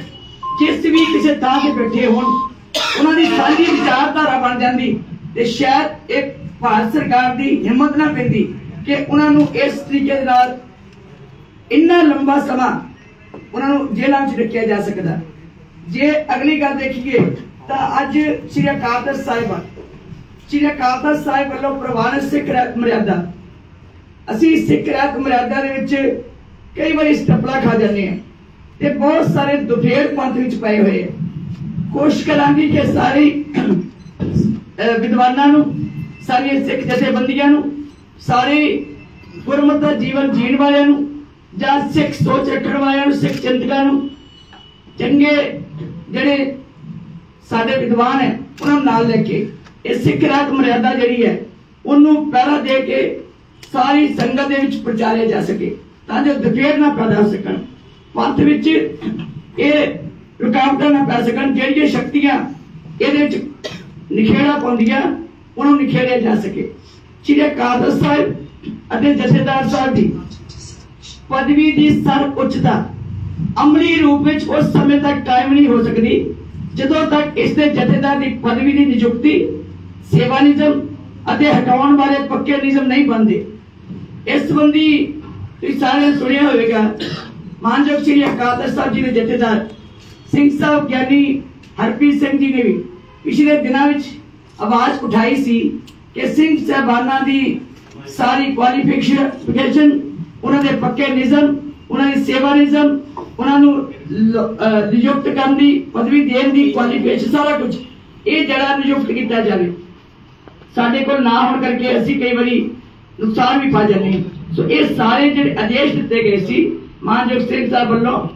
ਜਿਸ ਵੀ ਕਿਸੇ ਥਾਂ ਤੇ ਬੈਠੇ ਹੋਣ, ਉਹਨਾਂ ਦੀ ਸਾਂਝੀ ਵਿਚਾਰਧਾਰਾ ਬਣ ਜਾਂਦੀ ਤੇ ਸ਼ਾਇਦ ਇਹ ਭਾਰਤ ਸਰਕਾਰ ਦੀ ਹਿੰਮਤ ਨਾ ਪੈਂਦੀ। ਕਿ ਉਹਨਾਂ ਨੂੰ ਇਸ ਤਰੀਕੇ ਦੇ ਨਾਲ ਇੰਨਾ ਲੰਬਾ ਸਮਾਂ ਉਹਨਾਂ ਨੂੰ ਜੇਲ੍ਹਾਂ ਵਿੱਚ ਰੱਖਿਆ ਜਾ ਸਕਦਾ। ਜੇ ਅਗਲੀ ਗੱਲ ਦੇਖੀਏ ਤਾਂ ਅੱਜ ਸ੍ਰੀ ਅਕਾਲ ਤਖਤ ਸਾਹਿਬ ਸ੍ਰੀ ਅਕਾਲ ਤਖਤ ਸਾਹਿਬ ਵੱਲੋਂ ਪ੍ਰਵਾਨਿਤ ਸਿੱਖ ਰਹਿਤ ਮਰਿਆਦਾ। ਅਸੀਂ ਸਿੱਖ ਰਹਿਤ ਮਰਿਆਦਾ ਦੇ ਵਿੱਚ ਕਈ ਵਾਰੀ ਸਟੱਪਲਾ ਖਾ ਜਾਂਦੇ ਹਾਂ ਤੇ ਬਹੁਤ ਸਾਰੇ ਦੁਫੇੜ ਪੰਥ ਵਿੱਚ ਪਏ ਹੋਏ ਆ। ਕੋਸ਼ਿਸ਼ ਕਰਾਂਗੇ ਕਿ ਸਾਰੀ ਵਿਦਵਾਨਾਂ ਨੂੰ, ਸਾਰੀਆਂ ਸਿੱਖ ਜਥੇਬੰਦੀਆਂ ਨੂੰ ਸਾਰੇ ਗੁਰਮਤਿ ਦਾ ਜੀਵਨ ਜੀਣ ਵਾਲਿਆਂ ਨੂੰ ਜਾਂ ਸਿੱਖ ਸੋਚ ਰੱਖਣ ਵਾਲਿਆਂ ਨੂੰ, ਸਿੱਖ ਚਿੰਤਕਾਂ ਨੂੰ, ਚੰਗੇ ਜਿਹੜੇ ਸਾਡੇ ਵਿਦਵਾਨ ਹੈ, ਉਹਨਾਂ ਨੂੰ ਨਾਲ ਲੈ ਕੇ ਇਹ ਸਿੱਖ ਰਾਤ ਮਰਿਆਦਾ ਜਿਹੜੀ ਹੈ, ਉਹਨੂੰ ਪਹਿਰਾ ਦੇ ਕੇ ਸਾਰੀ ਸੰਗਤ ਦੇ ਵਿੱਚ ਪ੍ਰਚਾਰਿਆ ਜਾ ਸਕੇ, ਤਾਂ ਜੋ ਦਫੇਰ ਨਾ ਪੈਦਾ ਹੋ ਸਕਣ। ਪੰਥ ਵਿੱਚ ਇਹ ਰੁਕਾਵਟਾਂ ਨਾ ਪੈ ਸਕਣ, ਜਿਹੜੀਆਂ ਸ਼ਕਤੀਆਂ ਇਹਦੇ ਵਿੱਚ ਨਿਖੇੜਾ ਪਾਉਂਦੀਆਂ, ਉਹਨਾਂ ਨੂੰ ਨਿਖੇੜਿਆ ਜਾ ਸਕੇ। ਸ੍ਰੀ ਅਕਾਲ ਸਾਹਿਬ ਅਤੇ ਜਥੇਦਾਰ ਸਾਹਿਬ ਦੀ ਪਦਵੀ ਦੀ ਸਰ ਉੱਚਤਾ ਅਮਲੀ ਰੂਪ ਵਿੱਚ ਉਸ ਸਮੇਂ ਤੱਕ ਕਾਇਮ ਨਹੀਂ ਹੋ ਸਕਦੀ, ਜਦੋਂ ਤੱਕ ਇਸ ਦੇ ਜਥੇਦਾਰ ਦੀ ਪਦਵੀ ਦੀ ਨਿਯੁਕਤੀ, ਸੇਵਾ ਨਿਯਮ ਅਤੇ ਹਟਾਉਣ ਵਾਲੇ ਪੱਕੇ ਨਿਯਮ ਨਹੀਂ ਬਣਦੇ। ਇਸ ਸੰਬੰਧੀ ਤੁਸੀਂ ਸਾਰਿਆਂ ਸੁਣਿਆ ਹੋਵੇਗਾ, ਮਾਨਯੋਗ ਸ੍ਰੀ ਅਕਾਲ ਤਖਤ ਸਾਹਿਬ ਜੀ ਦੇ ਜਥੇਦਾਰ ਸਿੰਘ ਸਾਹਿਬ ਗਿਆਨੀ ਹਰਪ੍ਰੀਤ ਸਿੰਘ ਜੀ ਨੇ ਵੀ ਪਿਛਲੇ ਦਿਨਾਂ ਵਿੱਚ ਆਵਾਜ਼ ਉਠਾਈ ਸੀ ਕਿ ਸਿੰਘ ਸਾਹਿਬਾਨਾਂ ਦੀ ਸਾਰੀ ਕੁਆਲੀਫਿਕੇਸ਼ਨ ਉਹਨਾਂ ਦੇ ਪੱਕੇ ਨਿਯਮ, ਉਹਨਾਂ ਦੀ ਸੇਵਾ ਨਿਯਮ, ਉਹਨਾਂ ਨੂੰ ਨਿਯੁਕਤ ਕਰਨ ਦੀ, ਪਦਵੀ ਦੇਣ ਦੀ ਕੁਆਲੀਫਿਕੇਸ਼ਨ ਸਾਰਾ ਕੁਝ ਇਹ ਜਿਹੜਾ ਨਿਯੁਕਤ ਕੀਤਾ ਜਾਵੇ। ਸਾਡੇ ਕੋਲ ਨਾ ਹੋਣ ਕਰਕੇ ਅਸੀਂ ਕਈ ਵਾਰੀ ਨੁਕਸਾਨ ਵੀ ਪਾ ਜਾਂਦੇ ਹਾਂ। ਸੋ ਇਹ ਸਾਰੇ ਜਿਹੜੇ ਆਦੇਸ਼ ਦਿੱਤੇ ਗਏ ਸੀ, ਮਾਨਯੋਗ ਸਿੰਘ ਸਾਹਿਬ ਵੱਲੋਂ,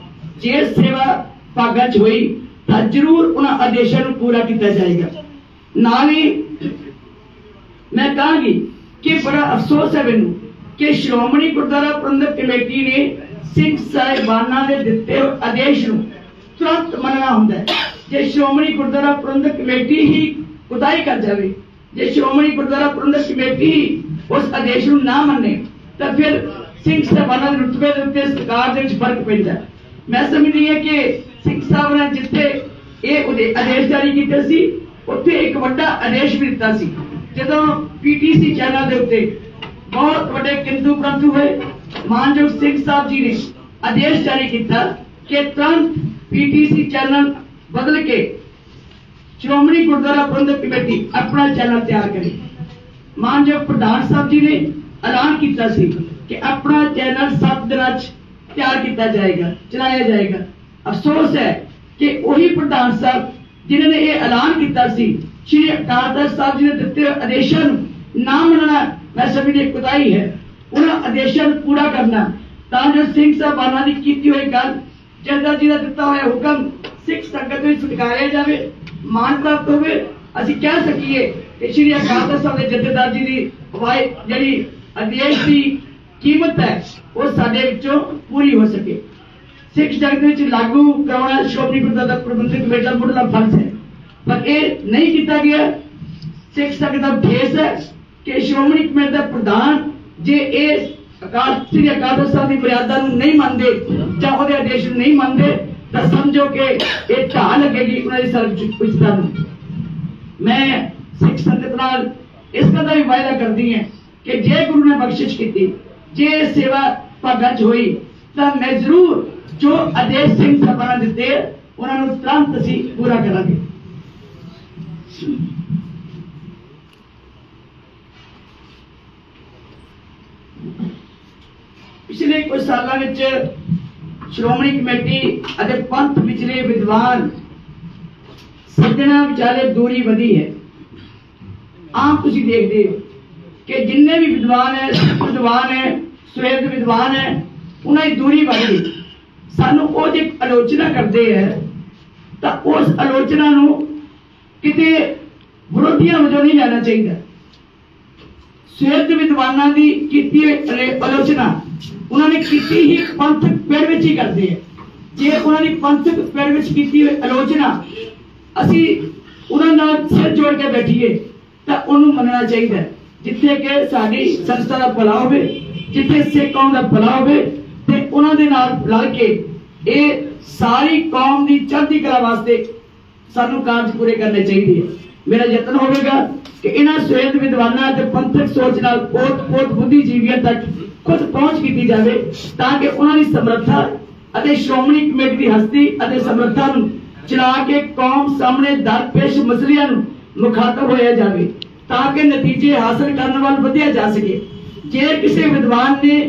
ਜੇ ਸੇਵਾ ਭਾਗਾਂ 'ਚ ਹੋਈ ਤਾਂ ਜ਼ਰੂਰ ਉਹਨਾਂ ਆਦੇਸ਼ਾਂ ਨੂੰ ਪੂਰਾ ਕੀਤਾ ਜਾਏਗਾ। ਨਾਲ ਹੀ ਮੈਂ ਕਹਾਂਗੀ ਕਿ ਬੜਾ ਅਫਸੋਸ ਹੈ ਮੈਨੂੰ ਕਿ ਸ਼੍ਰੋਮਣੀ ਗੁਰਦੁਆਰਾ ਪ੍ਰਬੰਧਕ ਕਮੇਟੀ ਨੇ ਸਿੰਘ ਸਾਹਿਬਾਨਾਂ ਦੇ ਦਿੱਤੇ ਆਦੇਸ਼ ਨੂੰ ਤੁਰੰਤ ਮੰਨਣਾ ਹੁੰਦਾ ਹੈ। ਜੇ ਸ਼੍ਰੋਮਣੀ ਗੁਰਦੁਆਰਾ ਪ੍ਰਬੰਧਕ ਕਮੇਟੀ ਹੀ ਕੁਤਾਈ ਕਰ ਜਾਵੇ, ਜੇ ਸ਼੍ਰੋਮਣੀ ਗੁਰਦੁਆਰਾ ਪ੍ਰਬੰਧਕ ਕਮੇਟੀ ਹੀ ਉਸ ਆਦੇਸ਼ ਨੂੰ ਨਾ ਮੰਨੇ, ਤਾਂ ਫਿਰ ਸਿੰਘ ਸਾਹਿਬਾਨਾਂ ਦੇ ਰੁਤਬੇ ਦੇ ਉੱਤੇ ਸਰਕਾਰ ਦੇ ਵਿੱਚ ਫ਼ਰਕ ਪੈਂਦਾ ਮੈਂ ਸਮਝਦੀ ਹਾਂ ਕਿ ਸਿੰਘ ਸਾਹਿਬ ਨੇ ਜਿੱਥੇ ਇਹ ਆਦੇਸ਼ ਜਾਰੀ ਕੀਤੇ ਸੀ, ਉੱਥੇ ਇੱਕ ਵੱਡਾ ਆਦੇਸ਼ ਵੀ ਦਿੱਤਾ ਸੀ। ਜਦੋਂ ਪੀਟੀਸੀ ਚੈਨਲ ਦੇ ਉੱਤੇ ਬਹੁਤ ਵੱਡੇ ਕਿੰਤੂ ਪ੍ਰੰਤੂ ਹੋਏ, ਮਾਨਯੋਗ ਸਿੰਘ ਸਾਹਿਬ ਜੀ ਨੇ ਆਦੇਸ਼ ਜਾਰੀ ਕੀਤਾ ਕਿ ਤੁਰੰਤ ਪੀਟੀਸੀ ਚੈਨਲ ਬਦਲ ਕੇ ਸ਼੍ਰੋਮਣੀ ਗੁਰਦੁਆਰਾ ਪ੍ਰਬੰਧਕ ਕਮੇਟੀ ਆਪਣਾ ਚੈਨਲ ਤਿਆਰ ਕਰੇ। ਮਾਨਯੋਗ ਪ੍ਰਧਾਨ ਸਾਹਿਬ ਜੀ ਨੇ ਐਲਾਨ ਕੀਤਾ ਸੀ ਕਿ ਆਪਣਾ ਚੈਨਲ 7 ਦਿਨਾਂ 'ਚ ਤਿਆਰ ਕੀਤਾ ਜਾਏਗਾ, ਚਲਾਇਆ ਜਾਏਗਾ। ਅਫਸੋਸ ਹੈ ਕਿ ਉਹੀ ਪ੍ਰਧਾਨ ਸਾਹਿਬ ਜਿਨ੍ਹਾਂ ਨੇ ਇਹ ਐਲਾਨ ਕੀਤਾ ਸੀ ਸ਼੍ਰੀ ਅਕਾਲ ਤਖਤ ਸਾਹਿਬ ਜੀ ਨੇ ਦਿੱਤੇ ਹੋਏ ਆਦੇਸ਼ਾਂ ਨੂੰ ਨਾ ਮੰਨਣਾ ਮੈਂ ਸਮਝਦੀ ਇੱਕ ਕੁਤਾਹੀ ਹੈ ਉਹਨਾਂ ਆਦੇਸ਼ਾਂ ਨੂੰ ਪੂਰਾ ਕਰਨਾ ਤਾਂ ਜੋ ਸਿੰਘ ਸਾਹਿਬਾਨਾਂ ਦੀ ਕੀਤੀ ਹੋਈ ਗੱਲ ਜਨਤਾ ਜੀ ਦਾ ਦਿੱਤਾ ਹੋਇਆ ਹੁਕਮ ਸਿੱਖ ਸੰਗਤ ਵਿੱਚ ਸਤਿਕਾਰਿਆ ਜਾਵੇ ਮਾਨ ਪ੍ਰਾਪਤ ਹੋਵੇ ਅਸੀਂ ਕਹਿ ਸਕੀਏ ਕਿ ਸ਼੍ਰੀ ਅਕਾਲ ਤਖਤ ਸਾਹਿਬ ਦੇ ਜਥੇਦਾਰ ਜੀ ਦੀ ਅਗਵਾਈ ਜਿਹੜੀ ਆਦੇਸ਼ ਦੀ ਕੀਮਤ ਹੈ ਉਹ ਸਾਡੇ ਵਿੱਚੋਂ ਪੂਰੀ ਹੋ ਸਕੇ ਸਿੱਖ ਜਗਤ ਵਿੱਚ ਲਾਗੂ ਕਰਾਉਣਾ ਸ਼੍ਰੋਮਣੀ ਗੁਰਦੁਆਰਾ ਪ੍ਰਬੰਧਕ ਪਰ ਇਹ ਨਹੀਂ ਕੀਤਾ ਗਿਆ। ਸਿੱਖ ਸੰਗਤ ਦਾ ਭੇਸ ਹੈ ਕਿ ਸ਼੍ਰੋਮਣੀ ਕਮੇਟੀ ਦਾ ਪ੍ਰਧਾਨ ਜੇ ਇਹ ਅਕਾਲ ਸ੍ਰੀ ਅਕਾਲ ਸਾਹਿਬ ਦੀ ਮਰਿਆਦਾ ਨੂੰ ਨਹੀਂ ਮੰਨਦੇ ਜਾਂ ਉਹਦੇ ਆਦੇਸ਼ ਨੂੰ ਨਹੀਂ ਮੰਨਦੇ, ਤਾਂ ਸਮਝੋ ਕਿ ਇਹ ਢਾਹ ਲੱਗੇਗੀ ਉਹਨਾਂ ਦੀ ਸਰਵਉੱਚਤਾ ਨੂੰ। ਮੈਂ ਸਿੱਖ ਸੰਗਤ ਨਾਲ ਇਸ ਗੱਲ ਦਾ ਵੀ ਵਾਅਦਾ ਕਰਦੀ ਹਾਂ ਕਿ ਜੇ ਗੁਰੂ ਨੇ ਬਖਸ਼ਿਸ਼ ਕੀਤੀ, ਜੇ ਇਹ ਸੇਵਾ ਭਾਗਾਂ 'ਚ ਹੋਈ, ਤਾਂ ਮੈਂ ਜ਼ਰੂਰ ਜੋ ਆਦੇਸ਼ ਸਿੰਘ ਸਾਹਿਬਾਨਾਂ ਦਿੱਤੇ, ਉਹਨਾਂ ਨੂੰ ਤੁਰੰਤ ਅਸੀਂ ਪੂਰਾ ਕਰਾਂਗੇ। ਪਿਛਲੇ ਕੁਝ ਸਾਲਾਂ ਵਿੱਚ ਸ਼੍ਰੋਮਣੀ ਕਮੇਟੀ ਅਤੇ ਪੰਥ ਵਿਚਲੇ ਵਿਦਵਾਨ ਸੱਜਣਾ ਵਿਚਾਲੇ ਦੂਰੀ ਵਧੀ ਹੈ। ਆਮ ਤੁਸੀਂ ਦੇਖਦੇ ਹੋ ਕਿ ਜਿੰਨੇ ਵੀ ਵਿਦਵਾਨ ਹੈ ਵਿਦਵਾਨ ਹੈ, ਸਵੇਦ ਵਿਦਵਾਨ ਹੈ, ਉਹਨਾਂ ਦੀ ਦੂਰੀ ਵੱਧ ਸਾਨੂੰ ਉਹ ਜੇ ਆਲੋਚਨਾ ਕਰਦੇ ਹੈ, ਤਾਂ ਉਸ ਆਲੋਚਨਾ ਨੂੰ ਕਿਤੇ ਵਿਰੋਧੀਆਂ ਵਜੋਂ ਨਹੀਂ ਲੈਣਾ ਚਾਹੀਦਾ। ਸਵੇਦ ਵਿਦਵਾਨਾਂ ਦੀ ਕੀਤੀ ਆਲੋਚਨਾ। ਉਹਨਾਂ ਨੇ ਕੀਤੀ ਹੀ ਪੰਥਕ ਪਿੜ ਵਿੱਚ ਹੀ ਕਰਦੇ ਹੈ ਜੇ ਉਹਨਾਂ ਦੀ ਪੰਥਕ ਪਿੜ ਵਿੱਚ ਕੀਤੀ ਆਲੋਚਨਾ, ਅਸੀਂ ਉਹਨਾਂ ਨਾਲ ਸਿਰ ਜੋੜ ਕੇ ਬੈਠੀਏ, ਤਾਂ ਉਹਨੂੰ ਮੰਨਣਾ ਚਾਹੀਦਾ ਜਿੱਥੇ ਕਿ ਸਾਡੀ ਸੰਸਥਾ ਦਾ ਭਲਾ ਹੋਵੇ, ਜਿੱਥੇ ਸਿੱਖ ਕੌਮ ਦਾ ਭਲਾ ਹੋਵੇ, ਤੇ ਉਹਨਾਂ ਦੇ ਨਾਲ ਰਲ ਕੇ ਇਹ ਸਾਰੀ ਕੌਮ ਦੀ ਚੜ੍ਹਦੀ ਕਲਾ ਵਾਸਤੇ ਸਾਨੂੰ ਕਾਰਜ ਪੂਰੇ ਕਰਨੇ ਚਾਹੀਦੇ ਹੈ ਮੇਰਾ ਯਤਨ ਹੋਵੇਗਾ ਕਿ ਇਹਨਾਂ ਸਵੇਦ ਵਿਦਵਾਨਾਂ ਅਤੇ ਪੰਥਕ ਸੋਚ ਨਾਲ ਕੋਟ-ਕੋਟ ਬੁੱਧੀਜੀਵੀਆਂ ਤੱਕ ਖੁਦ ਪਹੁੰਚ ਕੀਤੀ ਜਾਵੇ ਤਾਂ ਕਿ ਉਹਨਾਂ ਦੀ ਸਮਰੱਥਾ ਅਤੇ ਸ਼੍ਰੋਮਣੀ ਕਮੇਟੀ ਦੀ ਹਸਤੀ ਅਤੇ ਸਮਰੱਥਾ ਨੂੰ ਚਲਾ ਕੇ ਕੌਮ ਸਾਹਮਣੇ ਦਰਪੇਸ਼ ਮਸਲਿਆਂ ਨੂੰ ਮੁਖਾਤਬ ਹੋਇਆ ਜਾਵੇ ਤਾਂ ਕਿ ਨਤੀਜੇ ਹਾਸਲ ਕਰਨ ਵੱਲ ਵਧਿਆ ਜਾ ਸਕੇ। ਜੇ ਕਿਸੇ ਵਿਦਵਾਨ ਨੇ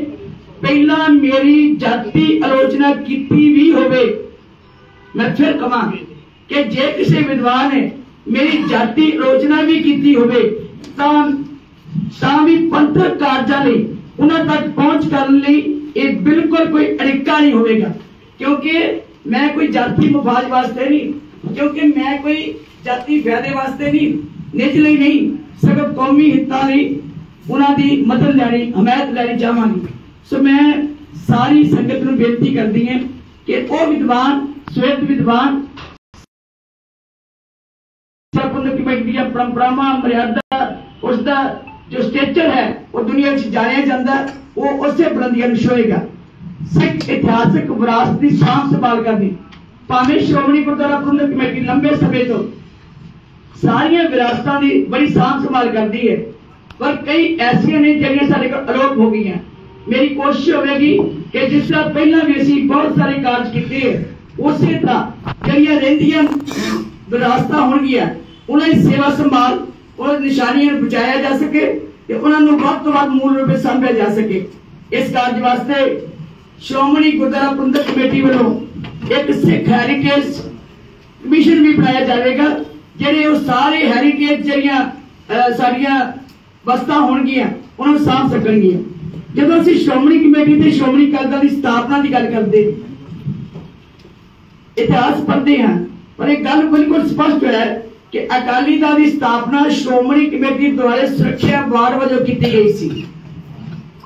ਪਹਿਲਾਂ ਮੇਰੀ ਜਾਤੀ ਆਲੋਚਨਾ ਕੀਤੀ ਵੀ ਹੋਵੇ, ਮੈਂ ਫਿਰ ਕਵਾਂਗੀ ਕਿ ਜੇ ਕਿਸੇ ਵਿਦਵਾਨ ਨੇ ਮੇਰੀ ਜਾਤੀ ਆਲੋਚਨਾ ਵੀ ਕੀਤੀ ਹੋਵੇ, ਤਾਂ ਤਾਂ ਵੀ ਪੰਥਕ ਕਾਰਜਾਂ ਲਈ, ਉਹਨਾਂ ਤੱਕ ਪਹੁੰਚ ਕਰਨ ਲਈ ਇਹ ਬਿਲਕੁਲ ਕੋਈ ਅੜਿੱਕਾ ਨਹੀਂ ਹੋਵੇਗਾ। ਕਿਉਂਕਿ ਮੈਂ ਕੋਈ ਜਾਤੀ ਮਫਾਜ ਵਾਸਤੇ ਨਹੀਂ, ਕਿਉਂਕਿ ਮੈਂ ਕੋਈ ਜਾਤੀ ਫਾਇਦੇ ਵਾਸਤੇ ਨਹੀਂ, ਨਿੱਜ ਲਈ ਨਹੀਂ, ਸਗੋਂ ਕੌਮੀ ਹਿੱਤਾਂ ਲਈ ਉਹਨਾਂ ਦੀ ਮਦਦ ਲੈਣੀ, ਹਮਾਇਤ ਲੈਣੀ ਚਾਹਾਂਗੀ। ਸੋ ਮੈਂ ਸਾਰੀ ਸੰਗਤ ਨੂੰ ਬੇਨਤੀ ਕਰਦੀ ਹਾਂ ਕਿ ਉਹ ਵਿਦਵਾਨ, ਸਵੇਤ ਵਿਦਵਾਨ ਕਮੇਟੀ ਦੀਆਂ ਪਰੰਪਰਾਵਾਂ ਮਰਿਆਦਾ ਉਸ ਦਾ ਜੋ ਸਟੇਚਰ ਹੈ ਉਹ ਦੁਨੀਆ ਵਿੱਚ ਜਾਣਿਆ ਜਾਂਦਾ ਹੈ, ਉਹ ਉਸੇ ਬੁਲੰਦੀਆਂ ਨੂੰ ਛੋਏਗਾ ਸਿੱਖ ਇਤਿਹਾਸਕ ਵਿਰਾਸਤ ਦੀ ਸਾਂਭ ਸੰਭਾਲ ਕਰਨੀ ਭਾਵੇਂ ਸ਼੍ਰੋਮਣੀ ਗੁਰਦੁਆਰਾ ਪ੍ਰਬੰਧਕ ਕਮੇਟੀ ਲੰਬੇ ਸਮੇਂ ਤੋਂ ਸਾਰੀਆਂ ਵਿਰਾਸਤਾਂ ਦੀ ਬੜੀ ਸਾਂਭ ਸੰਭਾਲ ਕਰਦੀ ਹੈ ਪਰ ਕਈ ਐਸੀਆਂ ਨੇ ਜਿਹੜੀਆਂ ਸਾਡੇ ਕੋਲ ਅਲੋਪ ਹੋ ਗਈਆਂ ਮੇਰੀ ਕੋਸ਼ਿਸ਼ ਹੋਵੇਗੀ ਕਿ ਜਿਸ ਤਰ੍ਹਾਂ ਪਹਿਲਾਂ ਵੀ ਅਸੀਂ ਬਹੁਤ ਸਾਰੇ ਕਾਰਜ ਕੀਤੇ ਹੈ ਉਸੇ ਤਰ੍ਹਾਂ ਜਿਹੜੀਆਂ ਉਹਨਾਂ ਦੀ ਸੇਵਾ ਸੰਭਾਲ, ਉਹਨਾਂ ਦੀ ਨਿਸ਼ਾਨੀਆਂ ਨੂੰ ਬਚਾਇਆ ਜਾ ਸਕੇ ਤੇ ਉਹਨਾਂ ਨੂੰ ਵੱਧ ਤੋਂ ਵੱਧ ਮੂਲ ਰੂਪ ਵਿੱਚ ਸਾਂਭਿਆ ਜਾ ਸਕੇ। ਇਸ ਕਾਰਜ ਵਾਸਤੇ ਸ਼੍ਰੋਮਣੀ ਗੁਰਦੁਆਰਾ ਪ੍ਰਬੰਧਕ ਕਮੇਟੀ ਵੱਲੋਂ ਇੱਕ ਸਿੱਖ ਹੈਰੀਟੇਜ ਕਮਿਸ਼ਨ ਵੀ ਬਣਾਇਆ ਜਾਵੇਗਾ, ਜਿਹੜੇ ਉਹ ਸਾਰੇ ਹੈਰੀਟੇਜ ਜਿਹੜੀਆਂ ਸਾਡੀਆਂ ਵਸਤਾਂ ਹੋਣਗੀਆਂ, ਉਹਨਾਂ ਨੂੰ ਸਾਂਭ ਸਕਣਗੀਆਂ। ਜਦੋਂ ਅਸੀਂ ਸ਼੍ਰੋਮਣੀ ਕਮੇਟੀ ਤੇ ਸ਼੍ਰੋਮਣੀ ਅਕਾਲੀ ਦਲ ਦੀ ਸਥਾਪਨਾ ਦੀ ਗੱਲ ਕਰਦੇ, ਇਤਿਹਾਸ ਪੜ੍ਹਦੇ ਹਾਂ, ਪਰ ਇਹ ਗੱਲ ਬਿਲਕੁਲ ਸਪਸ਼ਟ ਹੈ ਕਿ ਅਕਾਲੀ ਦਲ ਦੀ ਸਥਾਪਨਾ ਸ਼੍ਰੋਮਣੀ ਕਮੇਟੀ ਦੁਆਰਾ ਸੁਰੱਖਿਆ ਬਾਰ ਵਜੋਂ ਕੀਤੀ ਗਈ ਸੀ।